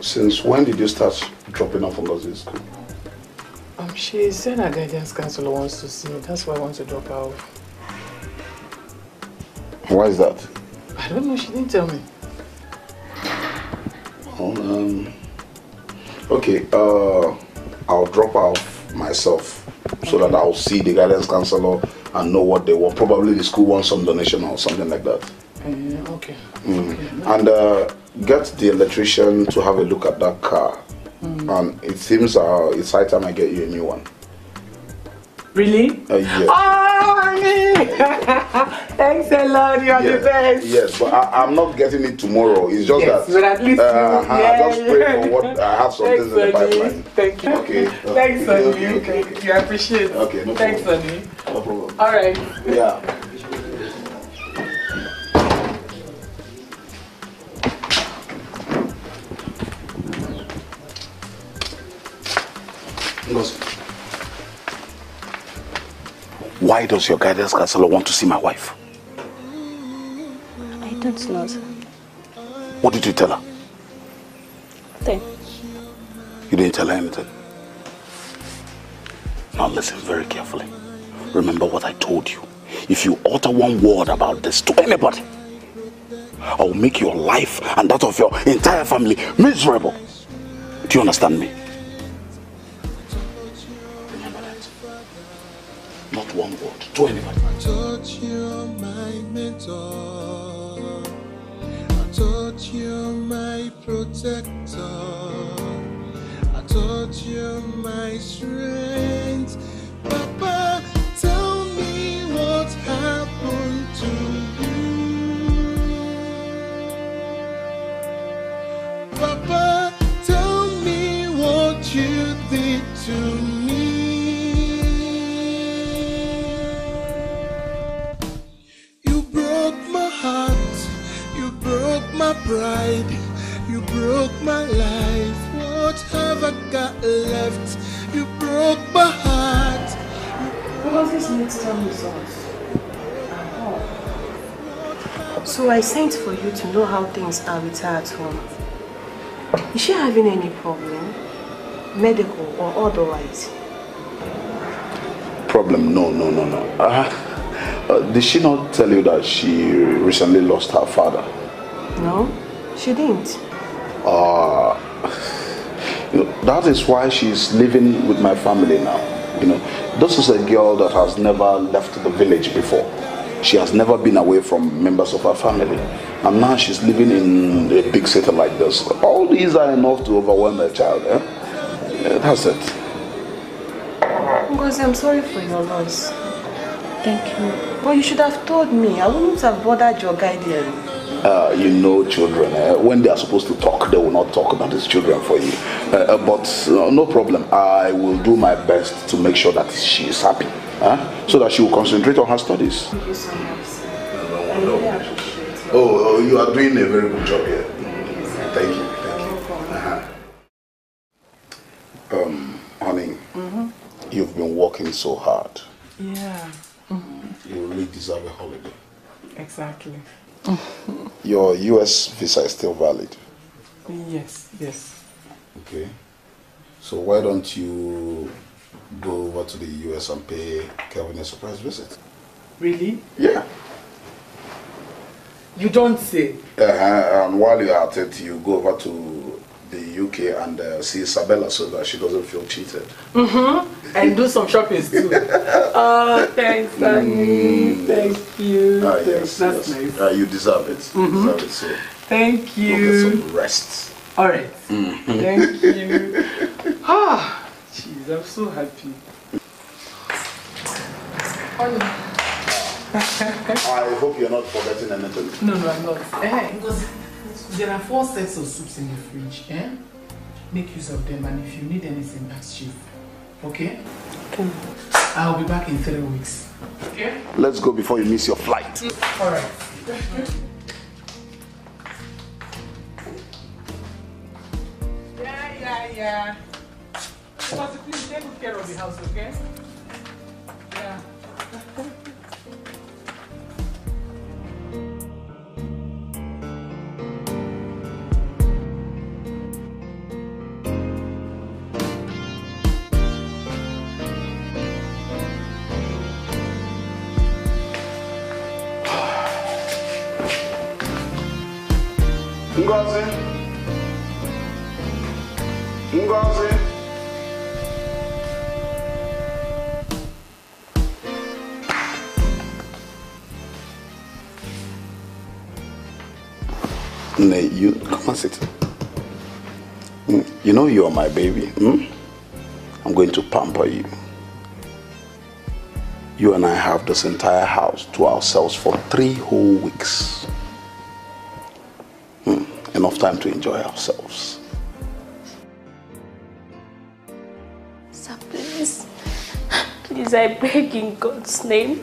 Since when did you start dropping off Ngozi school? Um, she said her guidance counselor wants to see me. That's why I want to drop her off. Why is that? I don't know. She didn't tell me. Well, um, okay, uh, I'll drop off myself so that I'll see the guidance counselor and know what they want. Probably the school wants some donation or something like that. Uh, okay. Mm. And uh, get the electrician to have a look at that car. Mm. And it seems uh, it's high time I get you a new one. Really? Uh, yes. Oh, honey! [LAUGHS] Thanks a lot. You are the yes, best. yes, but I, I'm not getting it tomorrow. It's just Yes, that but at least you- uh, I yeah, just pray yeah. for what [LAUGHS] I have some things in the pipeline. Thank you. Okay. Thanks, okay, honey. okay, okay, Thank you. I appreciate it. Okay, no Thanks, problem. Honey. No problem. All right. Yeah. Ngozi. Why does your guidance counselor want to see my wife? I don't know, sir. What did you tell her? Then, You didn't tell her anything. Now listen very carefully. Remember what I told you. If you utter one word about this to anybody, I will make your life and that of your entire family miserable. Do you understand me? Remember that. Not one word to anybody. I thought you're my mentor. I thought you're my protector. I thought you're my strength. Papa, to me. You broke my heart, you broke my pride, you broke my life. What have I got left? You broke my heart. What Because this next some results. Uh-huh. So I sent for you to know how things are with her at home. Is she having any problem? Medical or otherwise? Problem? No, no, no, no. Uh, uh, did she not tell you that she recently lost her father? No, she didn't. Uh, [LAUGHS] you know, that is why she's living with my family now. You know, this is a girl that has never left the village before. She has never been away from members of her family. And now she's living in a big city like this. All these are enough to overwhelm a child. Eh? Yeah, that's it. Ngozi, I'm sorry for your loss. Thank you. But you should have told me. I wouldn't have bothered your guardian. Uh, you know children, uh, when they are supposed to talk, they will not talk about these children for you. Uh, uh, but uh, no problem. I will do my best to make sure that she is happy. Huh? So that she will concentrate on her studies. Thank you so much. sir. I really appreciate it. Oh, oh, you are doing a very good job here. Thank you. Thank you. Uh-huh. Um, honey, you've been working so hard. Yeah. You really deserve a holiday. Exactly. Your US visa is still valid. Yes, yes. Okay. So why don't you go over to the US and pay Kelvin a surprise visit? Really? Yeah. You don't say. Uh-huh. And while you're at it, you go over to the UK and uh, see Isabella so that she doesn't feel cheated. Mm-hmm. And do some shopping too. [LAUGHS] oh, thanks, honey. Thank you. Ah, yes, That's yes. nice. Uh, you deserve it. You Mhm. deserve it. So Thank go get you. some rest. All right. Mhm. Thank you. [LAUGHS] Ah, jeez, I'm so happy. I hope you're not forgetting anything. No, no, I'm not. Eh, because there are four sets of soups in the fridge. Eh? Make use of them, and if you need anything, ask Chief. Okay? Okay. I'll be back in three weeks. Okay? Let's go before you miss your flight. All right. yeah, yeah, yeah. But please take good care of the house, okay? Yeah. Ngozi. Ngozi. Nay, you come and sit. Mm, You know you are my baby. Hmm? I'm going to pamper you. You and I have this entire house to ourselves for three whole weeks. Time to enjoy ourselves. Sir, please. Please, I beg in God's name.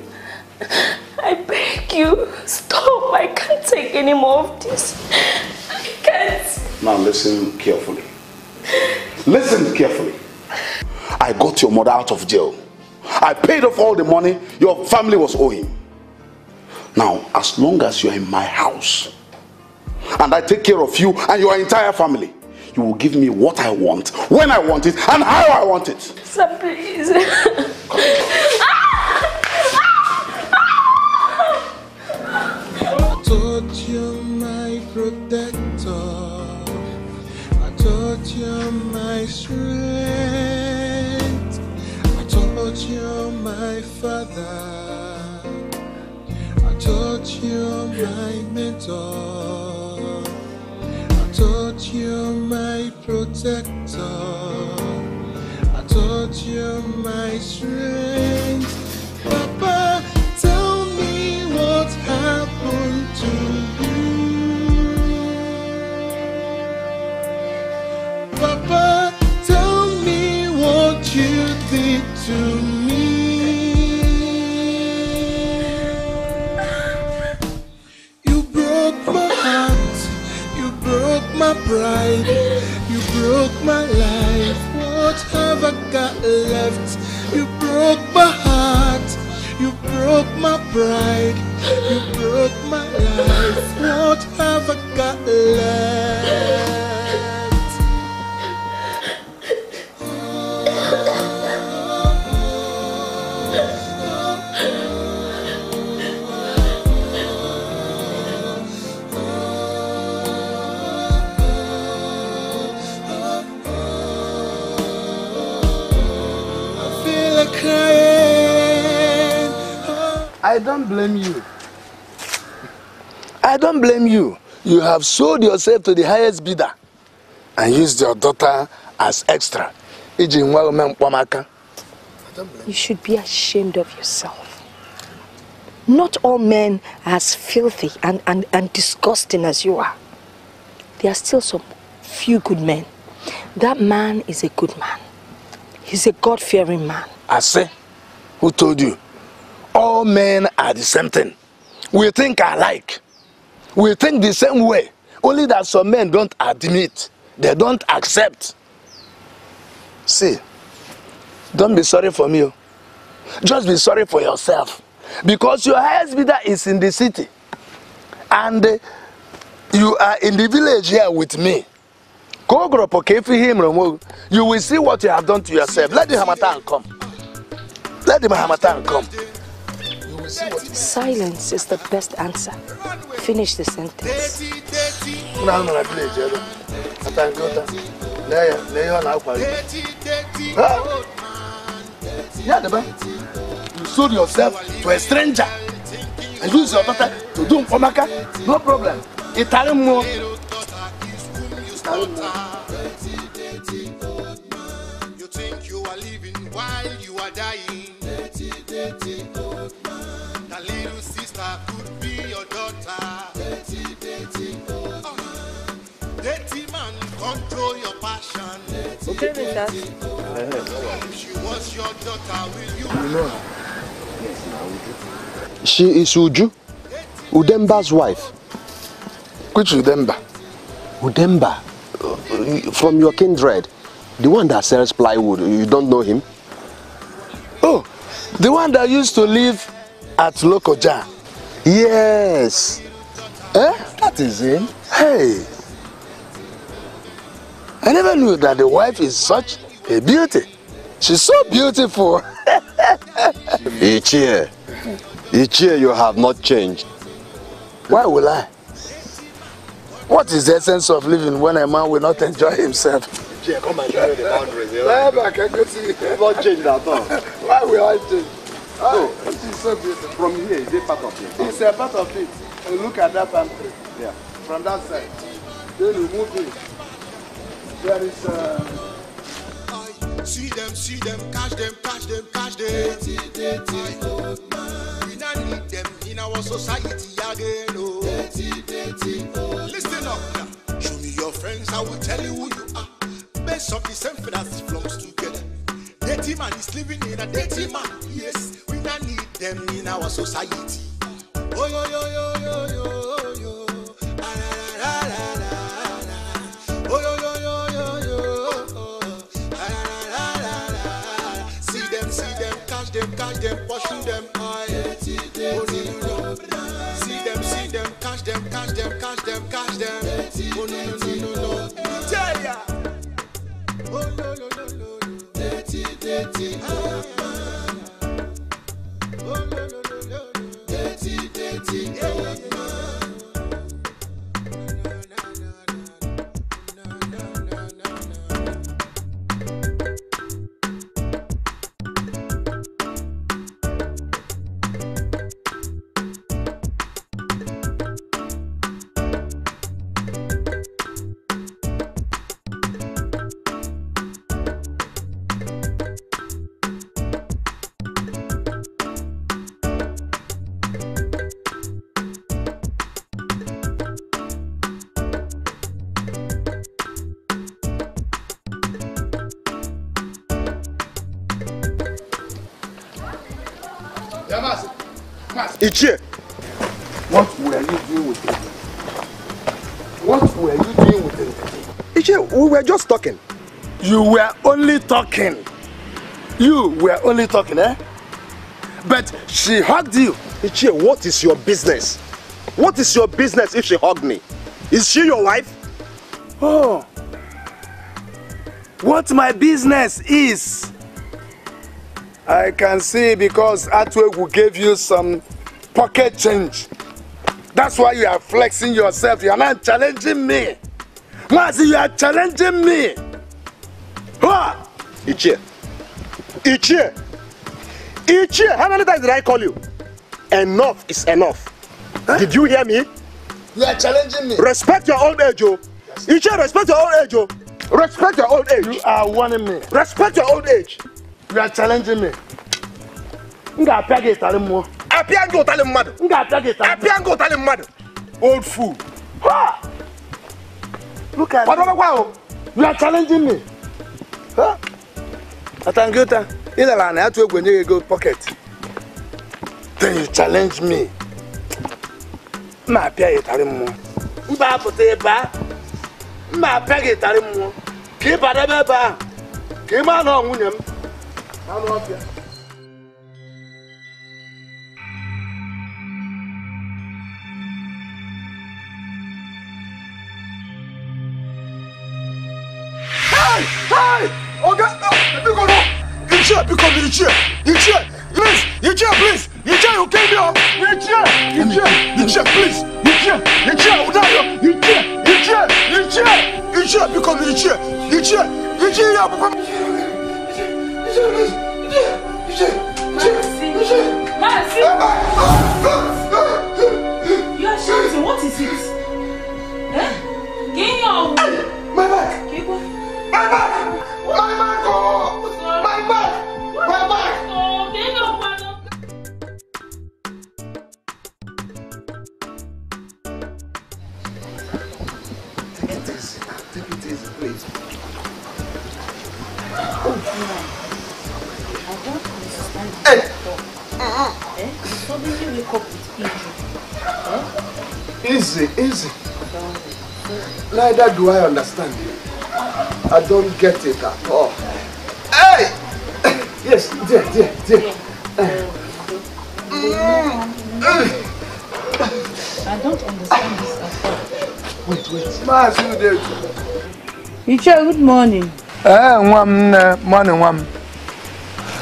I beg you, stop. I can't take any more of this. I can't. Now listen carefully. Listen carefully. I got your mother out of jail. I paid off all the money your family was owing. Now, as long as you are in my house and I take care of you and your entire family, you will give me what I want, when I want it, and how I want it. Sir, please. I thought you're my protector. I thought you're my strength. I thought you're my father. I thought you're my mentor. I thought you're my protector. I thought you're my strength. Papa, tell me what happened to you. Papa, tell me what you did to me. My pride, you broke my life. What have I got left? You broke my heart, you broke my pride, you broke my life. What Don't blame you. You have sold yourself to the highest bidder and used your daughter as extra. Iji nwa ome mkpọmaka. You should be ashamed of yourself. Not all men are as filthy and, and, and disgusting as you are. There are still some few good men. That man is a good man. He's a God fearing man. I say, who told you? All men are the same thing. We think alike. We think the same way. Only that some men don't admit. They don't accept. See, don't be sorry for me. oh. Just be sorry for yourself. Because your bidder is in the city. And you are in the village here with me. Kogoropo kefi him remote. You will see what you have done to yourself. Let the Hamatan come. Let the Hamatan come. Silence is the best answer. Finish the sentence. Now I'm in a village. eh, Atan gota. Lee ya, lee ya ọ na-akwa gị. Ah! Ya debe. You sold yourself to a stranger and use your daughter to do mkpọmaka. No problem. Ịtarị mmụọ. Ịtarị mmụọ. You think you are living while you are dying. That your daughter. Oh, Dirty man, control your passion. Okay, Richard. If she was your daughter, will you? You know, She is Uju, Udemba's wife. Which Udemba? Udemba, uh, from your kindred, the one that sells plywood. You don't know him? Oh, the one that used to live at Lokoja. Yes. Eh? That is him. Hey. I never knew that the wife is such a beauty. She's so beautiful. [LAUGHS] Ichie, Ichie, you have not changed. Why will I? What is the essence of living when a man will not enjoy himself? Come and show me the boundaries. You. Why will I change? So, This is so beautiful. from here, is it part of it? It's a part of it. You look at that palm tree. Yeah. From that side. Then you move it. There is uh, See them, see them, catch them, catch them, catch them. Dirty, dirty old man. We not need them in our society again. Oh. Dirty, dirty old Listen up now. Show me your friends, I will tell you who you are. Best of the same feathers flows together. Dirty man is living in a dirty man. Yes, we don't need them in our society. Oh Ichie, what were you doing with it? What were you doing with it? Ichie, we were just talking. You were only talking. You were only talking, eh? But she hugged you. Ichie, what is your business? What is your business if she hugged me? Is she your wife? Oh. What my business is, I can see because Atwegu gave you some pocket change. That's why you are flexing yourself. You are not challenging me. Mazi, you are challenging me. Ha! Ichie. Ichie. Ichie, how many times did I call you? Enough is enough. Did you hear me? You are challenging me. Respect your old age, oh. Ichie, respect your old age, oh. Respect your old age. You are warning me. Respect your old age. You are challenging me. Ga-apịa gị ịtarị mmụọ. Apịa gị ụtalị mmadụ. Apịa gị ụtalị mmadụ. Old fool. Kwadobekwa o. You are challenging me. Na atụ egwu enye gị ego pocket. Then you challenge me. M na-apịa gị ịtarị mmụọ. Mba apụta ebe a. M na-apịa gị ịtarị mmụọ. Ka ị badebe ebe ahụ. Ka ị maa na ọ nwunye m. Anụ ọbịa. Hey! Oga! Biko no! Ichie, biko no, Ichie! Ichie! Please! Ichie, please! Ichie, you came here! Ichie! Ichie! Ichie, please! Ichie! Ichie, Udayo! Ichie! Ichie! Ichie! Ichie, biko no, Ichie! Ichie! Ichie, ya, papa! You are shouting, what is it? Eh? Get your... My back! My back! My back! Oh! My back! My back! Oh. Take it easy. Take it easy, please. I don't understand Hey! Eh? You suddenly wake up with injury. Eh? Easy, easy. Neither do I understand you. I don't get it at all. Hey! Yes, dear, dear, dear. I don't understand this at all. Wait, wait. Mass, you there too. Ichie, good morning. Eh, nwa m nne, morning nwa m.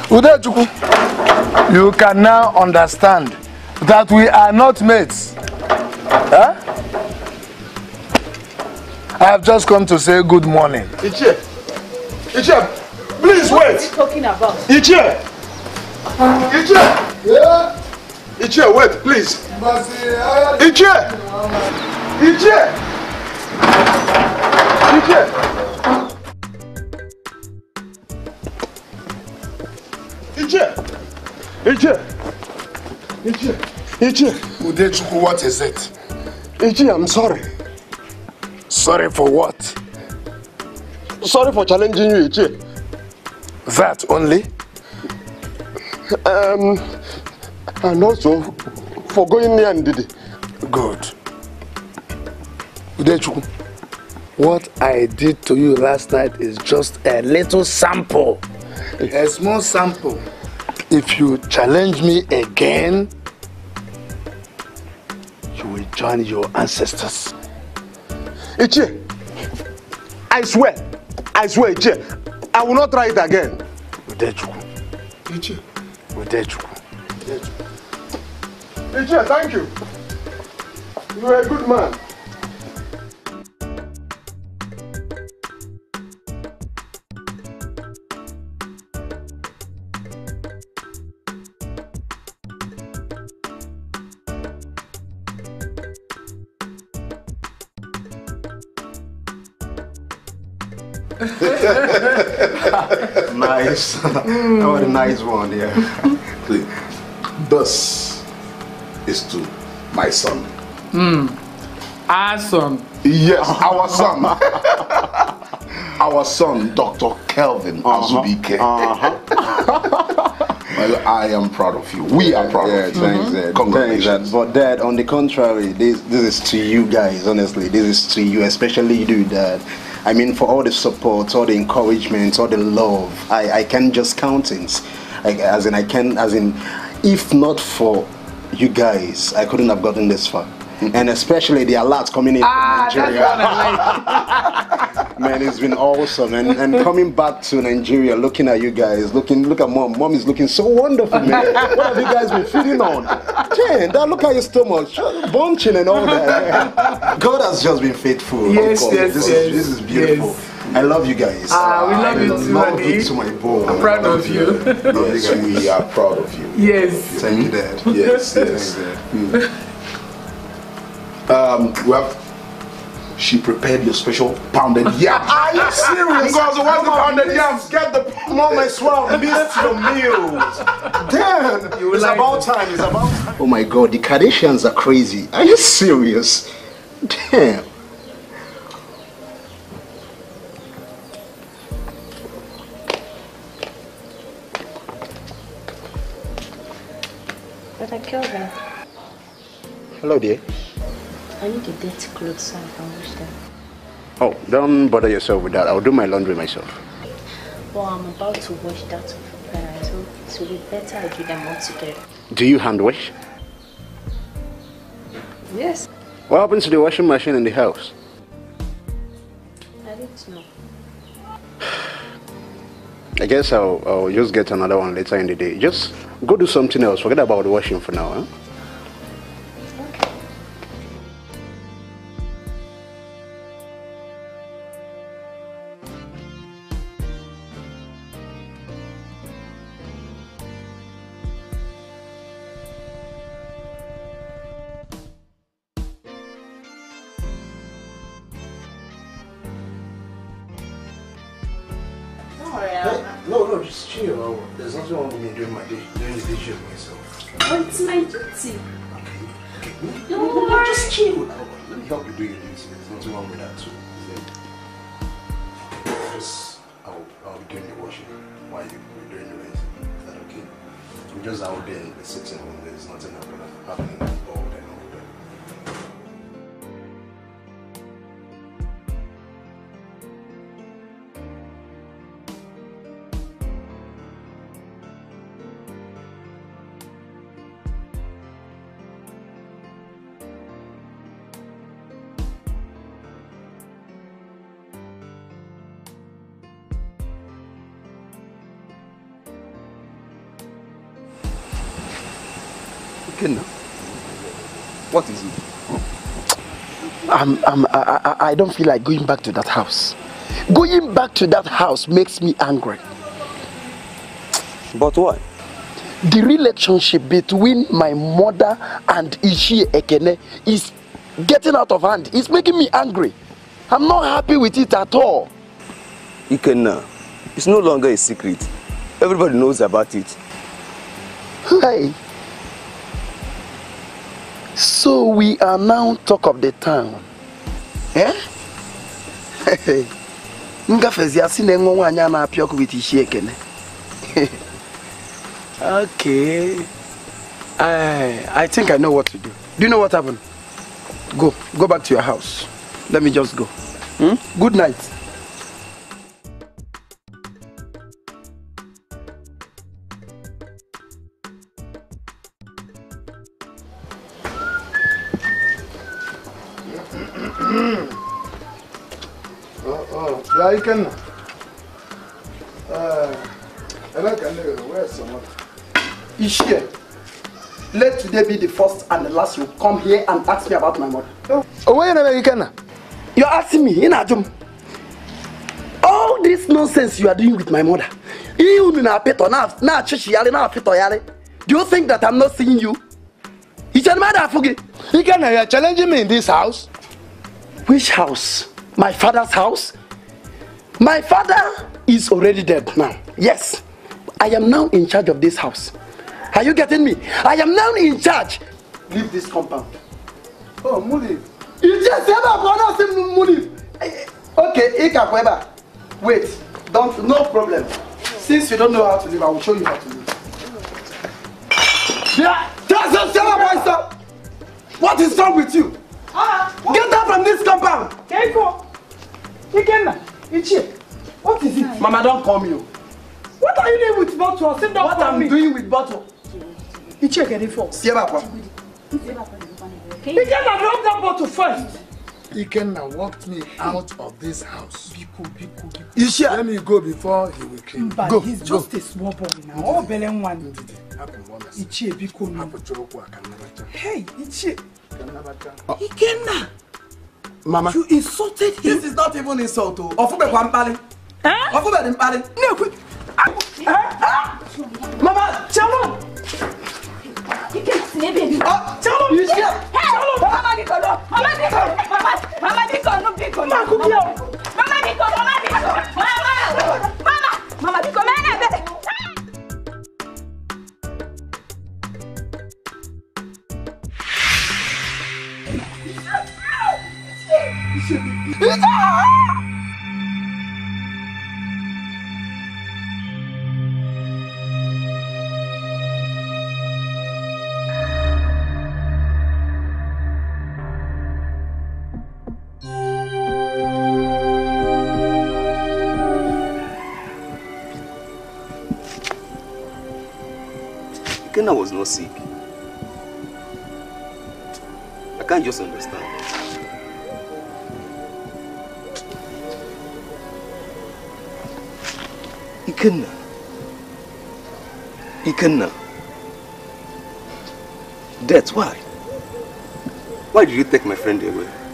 Udechukwu, you can now understand that we are not mates. Eh? I have just come to say good morning. Ichie, Ichie, please What wait. is he talking about? Ichie, Ichie. Yeah. Ichie, wait, please. But Ichie, Ichie, Ichie. Ichie, Ichie, Ichie, Ichie. Udechukwu, what is it? Ichie, I'm sorry. Sorry for what? Sorry for challenging you, Ichie. That only? Um, and also for going near Ndidi. Good. Udechukwu, what I did to you last night is just a little sample. A small sample. If you challenge me again, you will join your ancestors. Ichie, I swear, I swear, Ichie, I will not try it again. Udechukwu. Ichie. Udechukwu. Ichie, thank you. You are a good man. Nice. [LAUGHS] that was a nice one, yeah. [LAUGHS] Please. This is to my son. Hmm. Our son. Yes, our son. [LAUGHS] our son, Dr. Kelvin uh-huh. Azubike. Uh-huh. well, I am proud of you. We are proud yeah, of you. Thanks, mm-hmm. Dad. Congratulations. Thanks, Dad. But Dad, on the contrary, this this is to you guys. Honestly, this is to you, especially you, Dad. I mean, for all the support, all the encouragement, all the love, I I can just count it. Like, as in, I can, as in, if not for you guys, I couldn't have gotten this far. [LAUGHS] And especially the alerts coming in Ah, from Nigeria. [LAUGHS] Man, it's been awesome. And, and coming back to Nigeria, looking at you guys, looking, look at mom. Mom is looking so wonderful, man. [LAUGHS] What have you guys been feeding on? Jen, that look at your stomach, bunching and all that. God has just been faithful. Yes, yes, this yes, Is, this is beautiful. I love you guys. Ah, we love I you too, love honey. you to my bone. I'm proud of you. Yes, we are proud of you. Yes. Thank you, Dad. Yes, yes. Um, well, she prepared your special pounded [LAUGHS] yam. Are you serious? Because what's the pounded yams? Get the mom as well. I've missed your meals. Damn! it's about time. It's about time. Oh my god, the Kardashians are crazy. Are you serious? Damn. But I killed her. Hello, dear. I need the dirty clothes so I can wash them. Oh, don't bother yourself with that. I'll do my laundry myself. Well, I'm about to wash that so it will be better I do them all together. Do you hand wash? Yes. What happens to the washing machine in the house? I don't know. [SIGHS] I guess I'll, I'll just get another one later in the day. Just go do something else. Forget about the washing for now, huh? I'm, I'm, I, I, don't feel like going back to that house. Going back to that house makes me angry. But what? The relationship between my mother and Ichie Ekene is getting out of hand. It's making me angry. I'm not happy with it at all. Ikenna, it's no longer a secret. Everybody knows about it. Hey. So we are now talk of the town. Eh? ngafezi asị na enwe nwaanyị a na-apịa ọkụ with isi ekene okay. I, I think I know what to do. Do you know what happened? Go go back to your house. Let me just go. Hmm? good night. Oh, oh, yeah, you can. Uh, I like a little. Where's someone? Ichie, let today be the first and the last you come here and ask me about my mother. Oh, wait a minute, you can. You're asking me, in Ajum. All this nonsense you are doing with my mother. You na peto na na chichi yale na peto yale. Do you think that I'm not seeing you? It's a matter of You can. You're challenging me in this house. Which house? My father's house? My father is already dead now. Yes. I am now in charge of this house. Are you getting me? I am now in charge. Leave this compound. Oh, Muli. You just said that one of them Muli. Okay, Ika Kweba. Wait. Don't no problem. Since you don't know how to live, I will show you how to live. Yeah, just tell my boy stop. What is wrong with you? Get out from this compound. Keiko, Ikenna, Ichie, what is it? Mama, don't call me. oh. What are you doing with bottle? Sit down What I'm me. doing with bottle. Ichie, get it for. Sieba kwa. Ikenna, drop that bottle first. Ikenna walked me out of this house. Biko, biko, biko. Isha. Let me go before he will kill me. But Go, he's go. just a small boy now. Oh, bele one. Ichie, biko, no. Hey, Ichie. Akanabacha. Ikenna, Mama. you insulted him. This is not even insult. oh. Ofube kwa mkpali. Ofube dị mkpali. Nekwe. Mama, Chalon. Oh, Chalon. you see? Mama biko no, mama biko, mama, mama biko no biko no. Mama biko, mama biko, mama, mama, mama biko, mama biko. Ikenna was not sick. I can't just understand. Ikenna. Ikenna. That's why. Why did you take my friend away?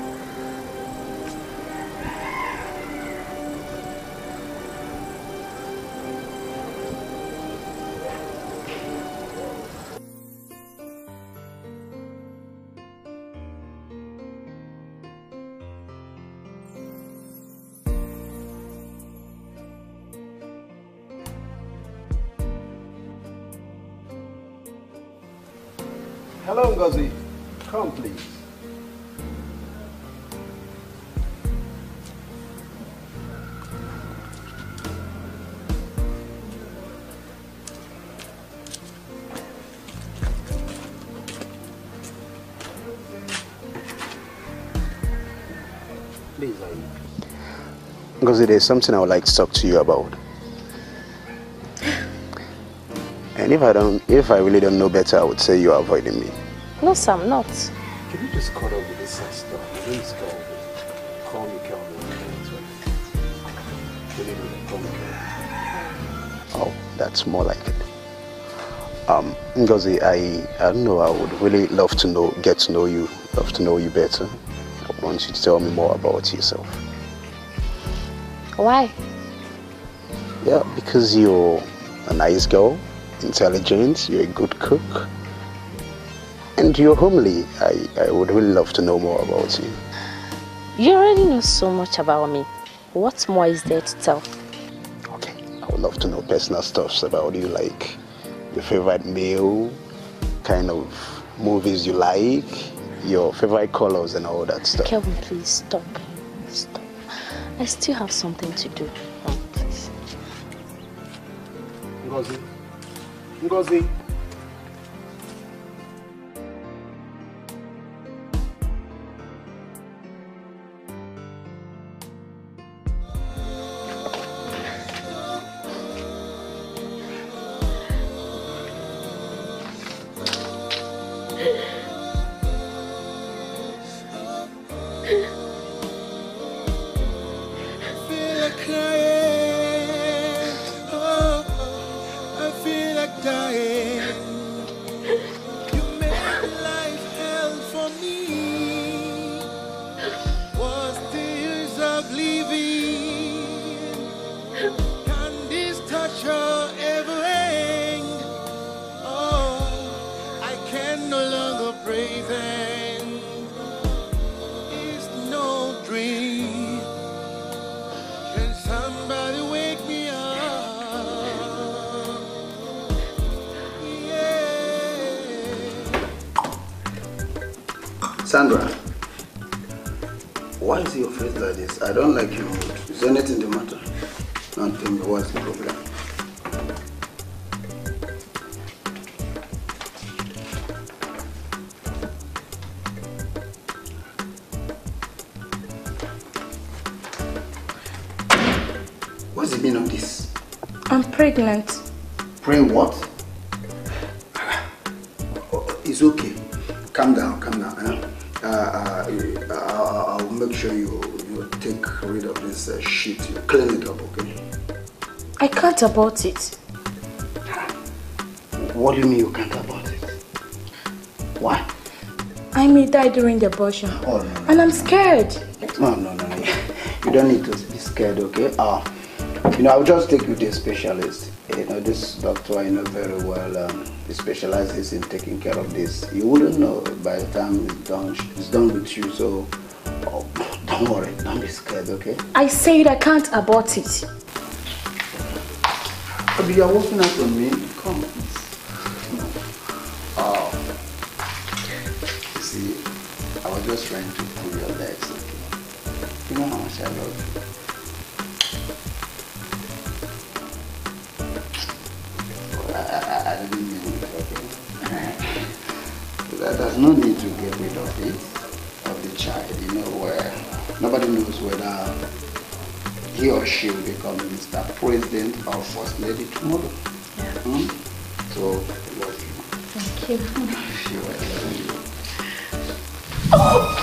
I... There's something I would like to talk to you about. And if I don't, if I really don't know better, I would say you are avoiding me. No, sir, I'm not. Can you just cut off with this sad stuff? You know it's Calvin. Call me Calvin. You need to call me Calvin. Oh, that's more like it. Um, Ngozi, I, I don't know, I would really love to know, get to know you, love to know you better. I want you to tell me more about yourself. Why? Yeah, because you're a nice girl, intelligent, you're a good cook, and you're homely. I, I would really love to know more about you. You already know so much about me. What more is there to tell? Okay, I would love to know personal stuffs about you, like your favorite meal, kind of movies you like, your favorite colors and all that stuff. Kelvin, please. Stop. I still have something to do. Oh, please. Ngozi. Ngozi. Can't it. What do you mean you can't about it? Why? I may die during the abortion. Oh, no, And I'm scared. No, no, no. no. You don't need to be scared, okay? Uh, you know, I'll just take you to a specialist. You know, this doctor I know very well. Um, he specializes in taking care of this. You wouldn't know by the time it's done, it's done with you. So, oh, [LAUGHS] don't worry. Don't be scared, okay? I said I can't abort it. But you are working out on me. Come. please. Oh. See, I was just trying to pull your legs? You know how much I love you. I, I, didn't mean okay? There- There's no need to get rid of it, of the child, you know, where nobody knows whether he or she will become Mr. President or First Lady tomorrow. Hmm? So, love you. Thank you. [LAUGHS] Love [LAUGHS]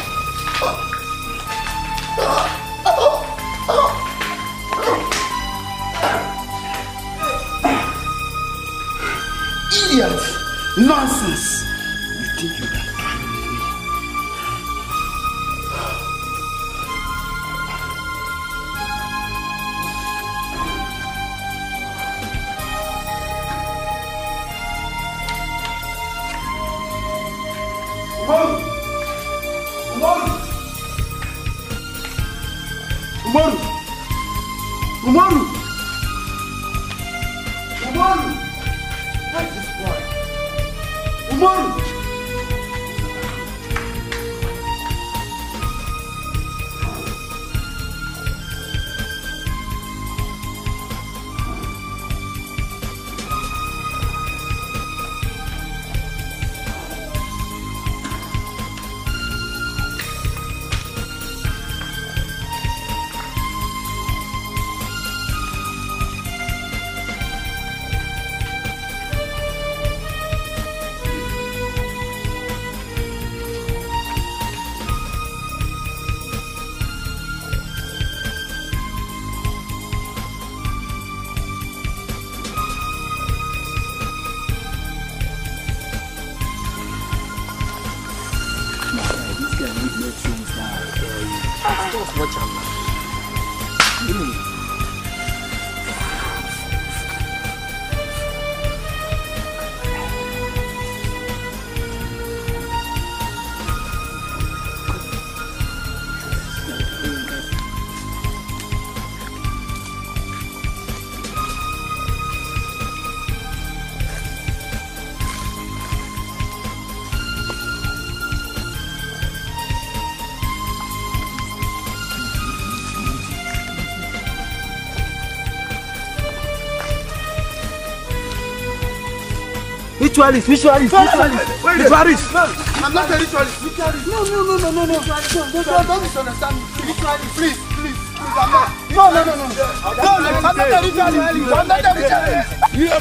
Ritualist, ritualist, ritualist. Ritualist. I'm not a ritualist. Ritualist. No, no, no, no, no, no. Don't, don't misunderstand me. Ritualist, please, please, not. No, no, no, no. No, no, I'm not a ritualist. I'm not a ritualist. You, you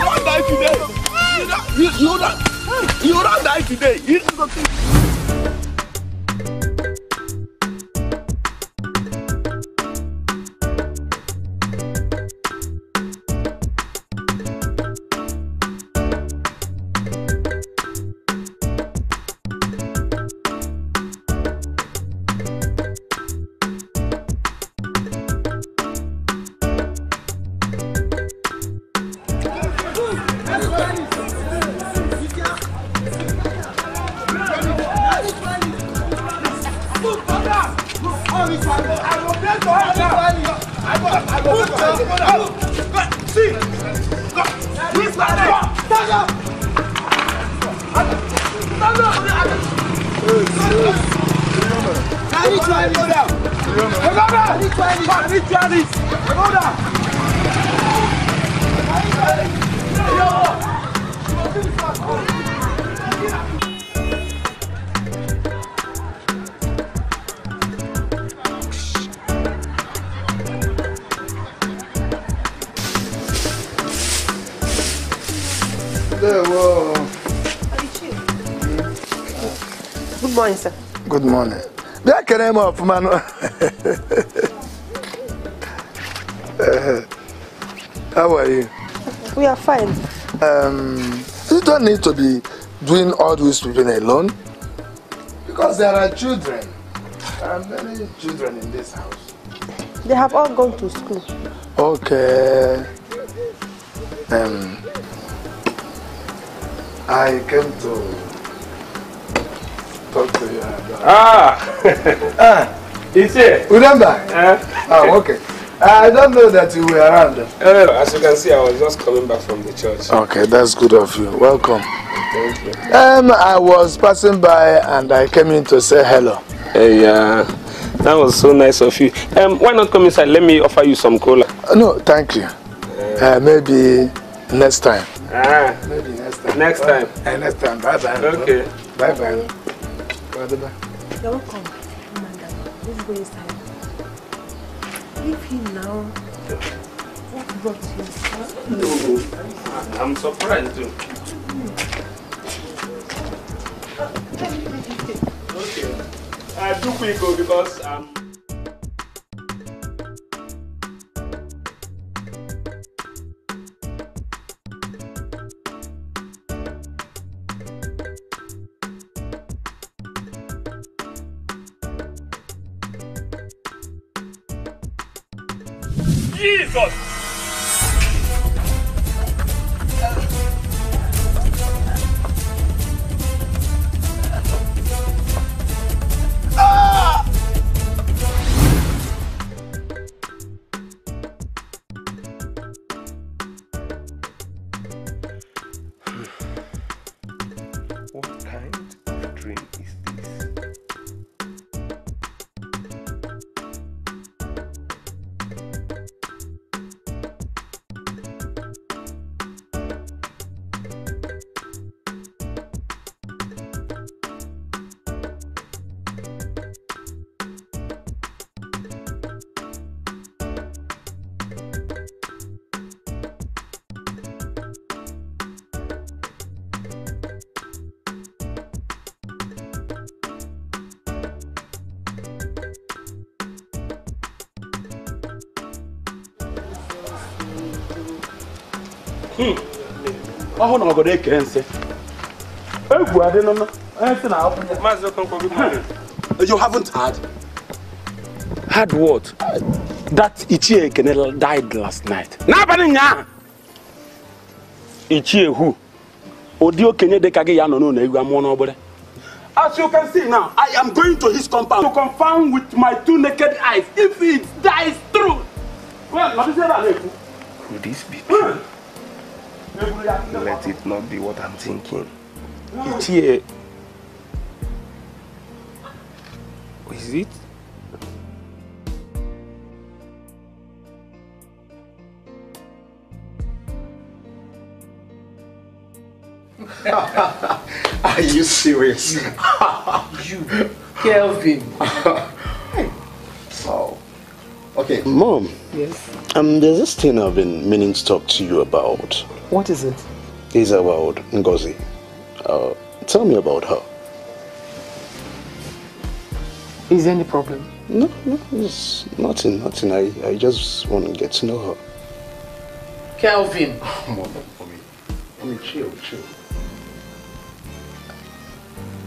don't die today. You don't, you, you don't, you don't die today. Yeah. Good morning, sir. Good morning. Bịa kere m ọfụma nụ. Eh, How are you? We are fine. Um, you don't need to be doing all this sweeping alone. Because there are children. There are many children in this house. They have all gone to school. Okay. Um, I came to talk to you. Ah, [LAUGHS] ah, it's here. Remember? Oh, okay. I don't know that you were around. Oh, as you can see, I was just coming back from the church. Okay, that's good of you. Welcome. Thank you. Um, I was passing by and I came in to say hello. Hey, uh, that was so nice of you. Um, why not come inside? Let me offer you some cola. Uh, No, thank you. Uh, maybe next time. Ah, Maybe next time. Next time. Uh, next time. Bye bye. Okay. Bye bye. Bye bye. You're welcome. Madam, let's go inside. Leave him now. What brought you? No, I'm surprised too. Okay. Uh, do quick go because um. Ọhụrụ na obodo eke nsị egwu adị nọ nsị na akwụkwọ Maazị Okonkwo, you haven't had Heard what? That Ichie Ekene died last night. N'abalị nyaa! Ichie who? Odi okenye dị ka gị ya nọ n'ụlọ ewu amụọ n'ọgbere. As you can see now, I am going to his compound to confirm with my two naked eyes if it dies true. Well, let that. Could this be true? [CLEARS THROAT] Let it not be what I'm thinking. Ichie. Is it? [LAUGHS] Are you serious? you, Kelvin. [LAUGHS] so, okay. Mom, Yes. um, there's this thing I've been meaning to talk to you about. What is it? It's about Ngozi. Uh, tell me about her. Is there any problem? No, no, it's nothing, nothing. I, I just want to get to know her. Kelvin. Mom, mommy, mommy, chill, chill.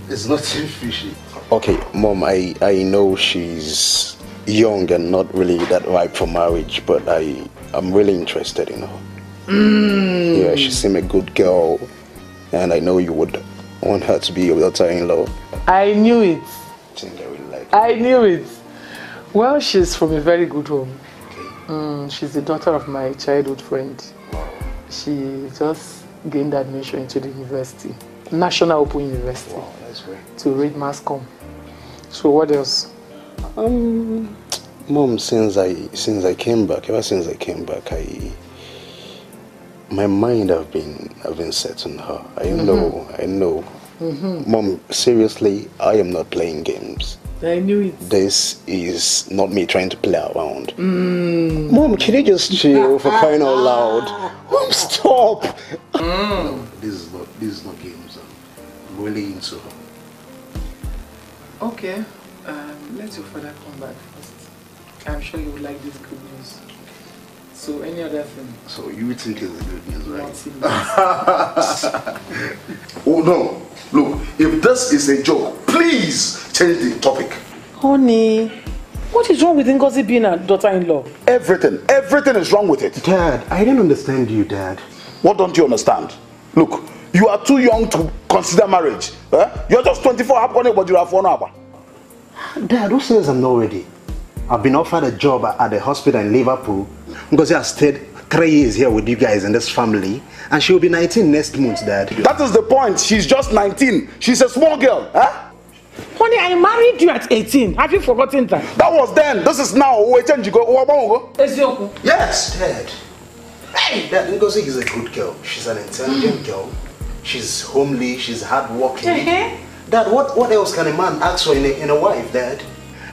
It's nothing [LAUGHS] fishy. Okay, Mom, I, I know she's young and not really that ripe for marriage, but I, I'm really interested in her. Mm. Yeah, she seemed a good girl, and I know you would want her to be your daughter-in-law. I knew it. I really like I knew it. Well, she's from a very good home. Mm, she's the daughter of my childhood friend. She just gained admission into the university, National Open University, that's great. to read mass com. So what else? Um, Mom, since I since I came back, ever since I came back, I my mind have been have been set on her. I know, I know. Mhm. Mom, seriously, I am not playing games. I knew it. This is not me trying to play around. Mm. Mom, can you just chill for crying out loud? [LAUGHS] Mom, stop. No, This is not this is not games. I'm really into her. Okay, um, let your father come back first. I'm sure you would like this good news. So any other thing? So you think it's good news, right? [LAUGHS] Oh no! Look, if this is a joke, please change the topic. Honey, what is wrong with Ngozi being a daughter-in-law? Everything, everything is wrong with it. Dad, I didn't understand you, Dad. What don't you understand? Look, you are too young to consider marriage. Eh? You're just 24, happy, but you are four now. Dad, who says I'm not ready? I've been offered a job at the hospital in Liverpool because I stayed three years here with you guys in this family, and she will be 19 next month, Dad. That is the point. She's just 19. She's a small girl. Eh? Honey, I married you at 18. Have you forgotten that? That was then. This is now. We change you go. Ezioku. Yes, Dad. Hey, Dad, Ngozi is a good girl. She's an intelligent girl. She's homely. She's hardworking. Dad, what, what else can a man ask for in a, in a wife, Dad?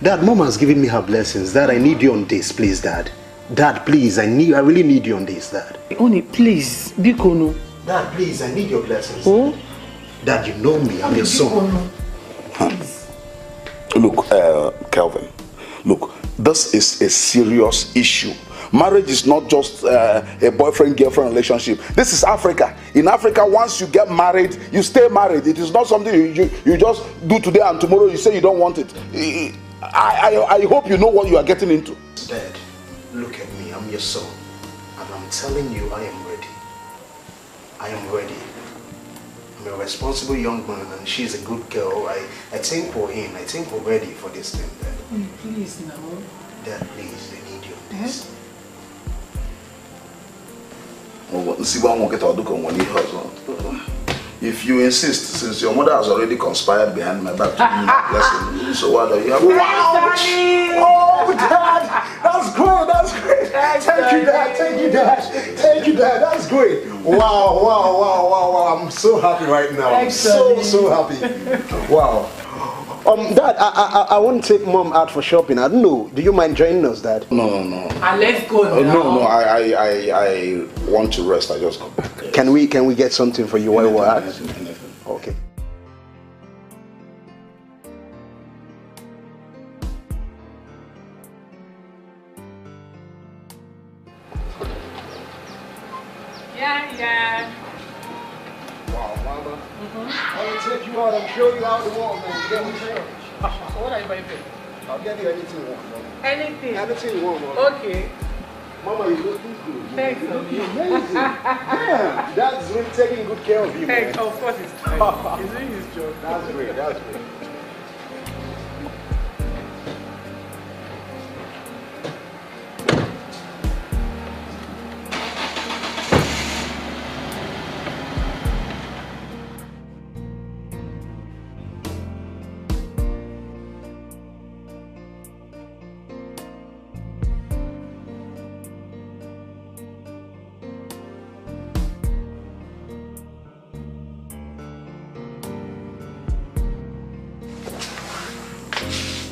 Dad, Mom has given me her blessings. Dad, I need you on this, please, Dad. Dad, please, I need, I really need you on this, Dad. Oni, please, Bikono. Dad, please, I need your blessings. Oh? Dad, you know me. I'm your son. Look, uh, Kelvin, look, this is a serious issue. Marriage is not just uh, a boyfriend girlfriend relationship. This is Africa. In Africa, once you get married, you stay married. It is not something you, you, you just do today and tomorrow you say you don't want it. I, I, I hope you know what you are getting into. Dad, look at me. I'm your son. And I'm telling you, I am ready. I am ready. I'm a responsible young man and she's a good girl. I, I think we're in. I think we're ready for this thing, Dad. Honey, please now. Dad, please, I need you on If you insist, since your mother has already conspired behind my back to give me my [LAUGHS] blessing, so what do you have? Wow! Oh, Dad! That's great! That's great! Thank you, Dad! Thank you, Dad! Thank you, Dad! That's great! Wow, wow, wow, wow, wow! I'm so happy right now. I'm so, so happy. Wow. Um, Dad, I, I, I want to take Mom out for shopping. I don't know. Do you mind joining us, Dad? No, no, no. Ah, let's go Uh, no, no, I, I, I, I want to rest. I just come back. Can we can we get something for you while we're at? Okay. Yeah, yeah. Wow, Mama. I will take you out and show you how to walk, man. Get me So [LAUGHS] what are you buying for? I'll get you anything you want, Mom. Anything? Anything you want, Mom. Okay. Mama, you looking good. Thanks, you Mommy. amazing. Damn, Dad's really taking good care of you, Thanks. man. Of course, it's fine. [LAUGHS] He's doing his job. That's great, that's great.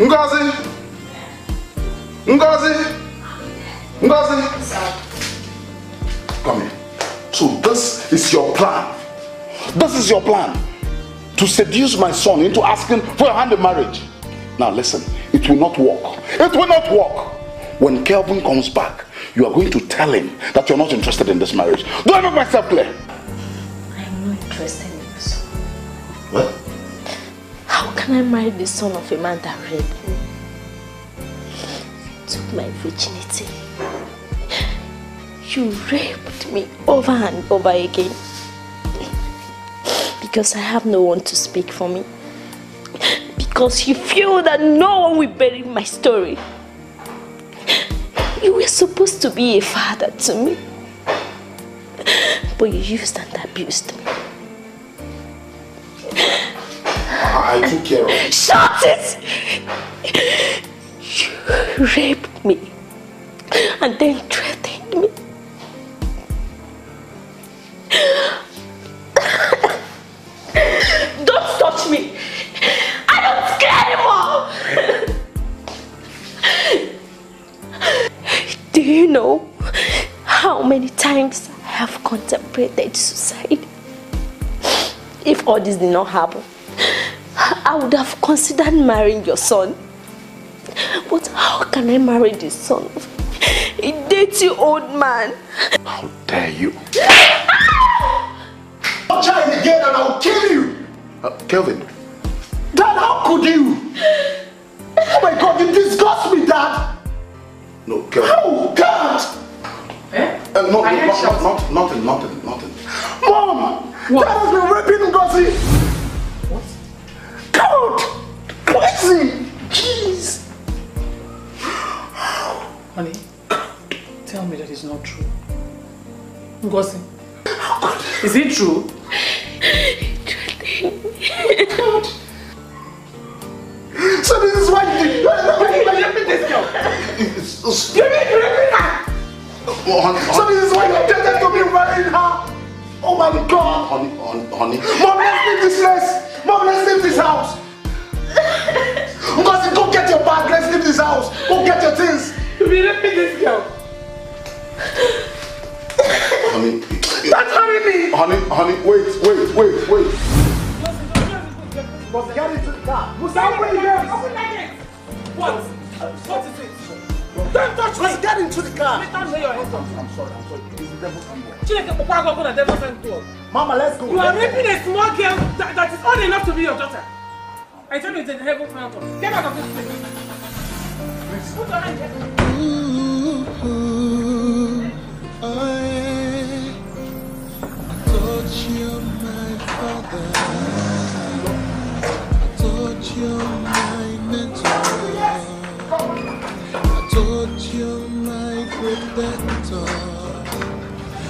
Ngozi! Ngozi! Ngozi! Come here. So this is your plan. This is your plan. To seduce my son into asking for a hand in marriage. Now listen, it will not work. It will not work. When Kelvin comes back, you are going to tell him that you're not interested in this marriage. Do I make myself clear? Can I marry the son of a man that raped me? Took my virginity. You raped me over and over again. Because I have no one to speak for me. Because you feel that no one will bury my story. You were supposed to be a father to me. But you used and abused me. I took care of it. Shut it! You raped me and then threatened me. Don't touch me! I don't care anymore! Do you know how many times I have contemplated suicide? If all this did not happen, I would have considered marrying your son. But how can I marry the son of a dirty old man? How dare you? [LAUGHS] I'll try it again and I'll kill you. Uh, Kelvin, Dad, how could you? Oh my God, you disgust me, Dad. no, Kelvin. How? God! Uh, no, no, not, not, not, nothing, nothing, nothing. Mom! Dad has been raping Ngozi. What? God! Crazy! Jeez! Honey, tell me that it's not true. Ngozi, is it true? God! So this is why you did. You're raping this girl. You're raping her. So this is why you intended to be marrying her. Oh my God! Honey, honey, honey. Mom, let's leave this place. Mom, let's leave this house. Ngozi, go get your bag. Let's leave this house. Go get your things. You'll be raping this girl. Honey. That's hurry me. Honey, honey, wait, wait, wait, wait. Must get into the car. Musa, open the gate. Open that gate. What? What is it? Don't touch me. Get into the car. Let me lay your hands on me. I'm sorry, I'm sorry. It's the devil's handwork. Chineke, Papa, go the devil's hand. Mama, let's go. You are raping a small girl that, that is old enough to be your daughter. I tell you, it's a heaven mountain. Get out of this place. Put your hand here. You're my father. I thought you're my mentor. My protector.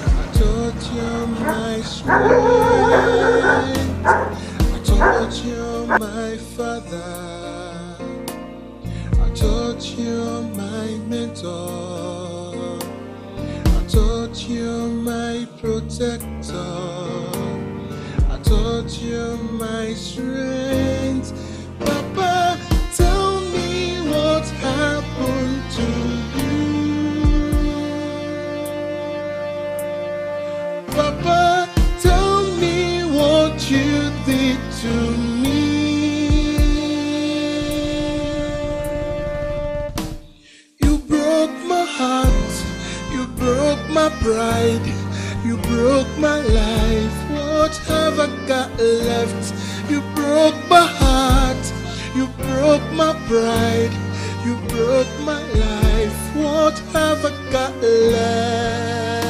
I thought you're my strength. I thought you're my father. I thought you're my mentor. I thought you're my protector. I thought you're my strength. Papa, tell me what happened to you. Pride. You broke my bride, you broke my life. What have I got left? You broke my heart. You broke my pride. You broke my life. What have I got left?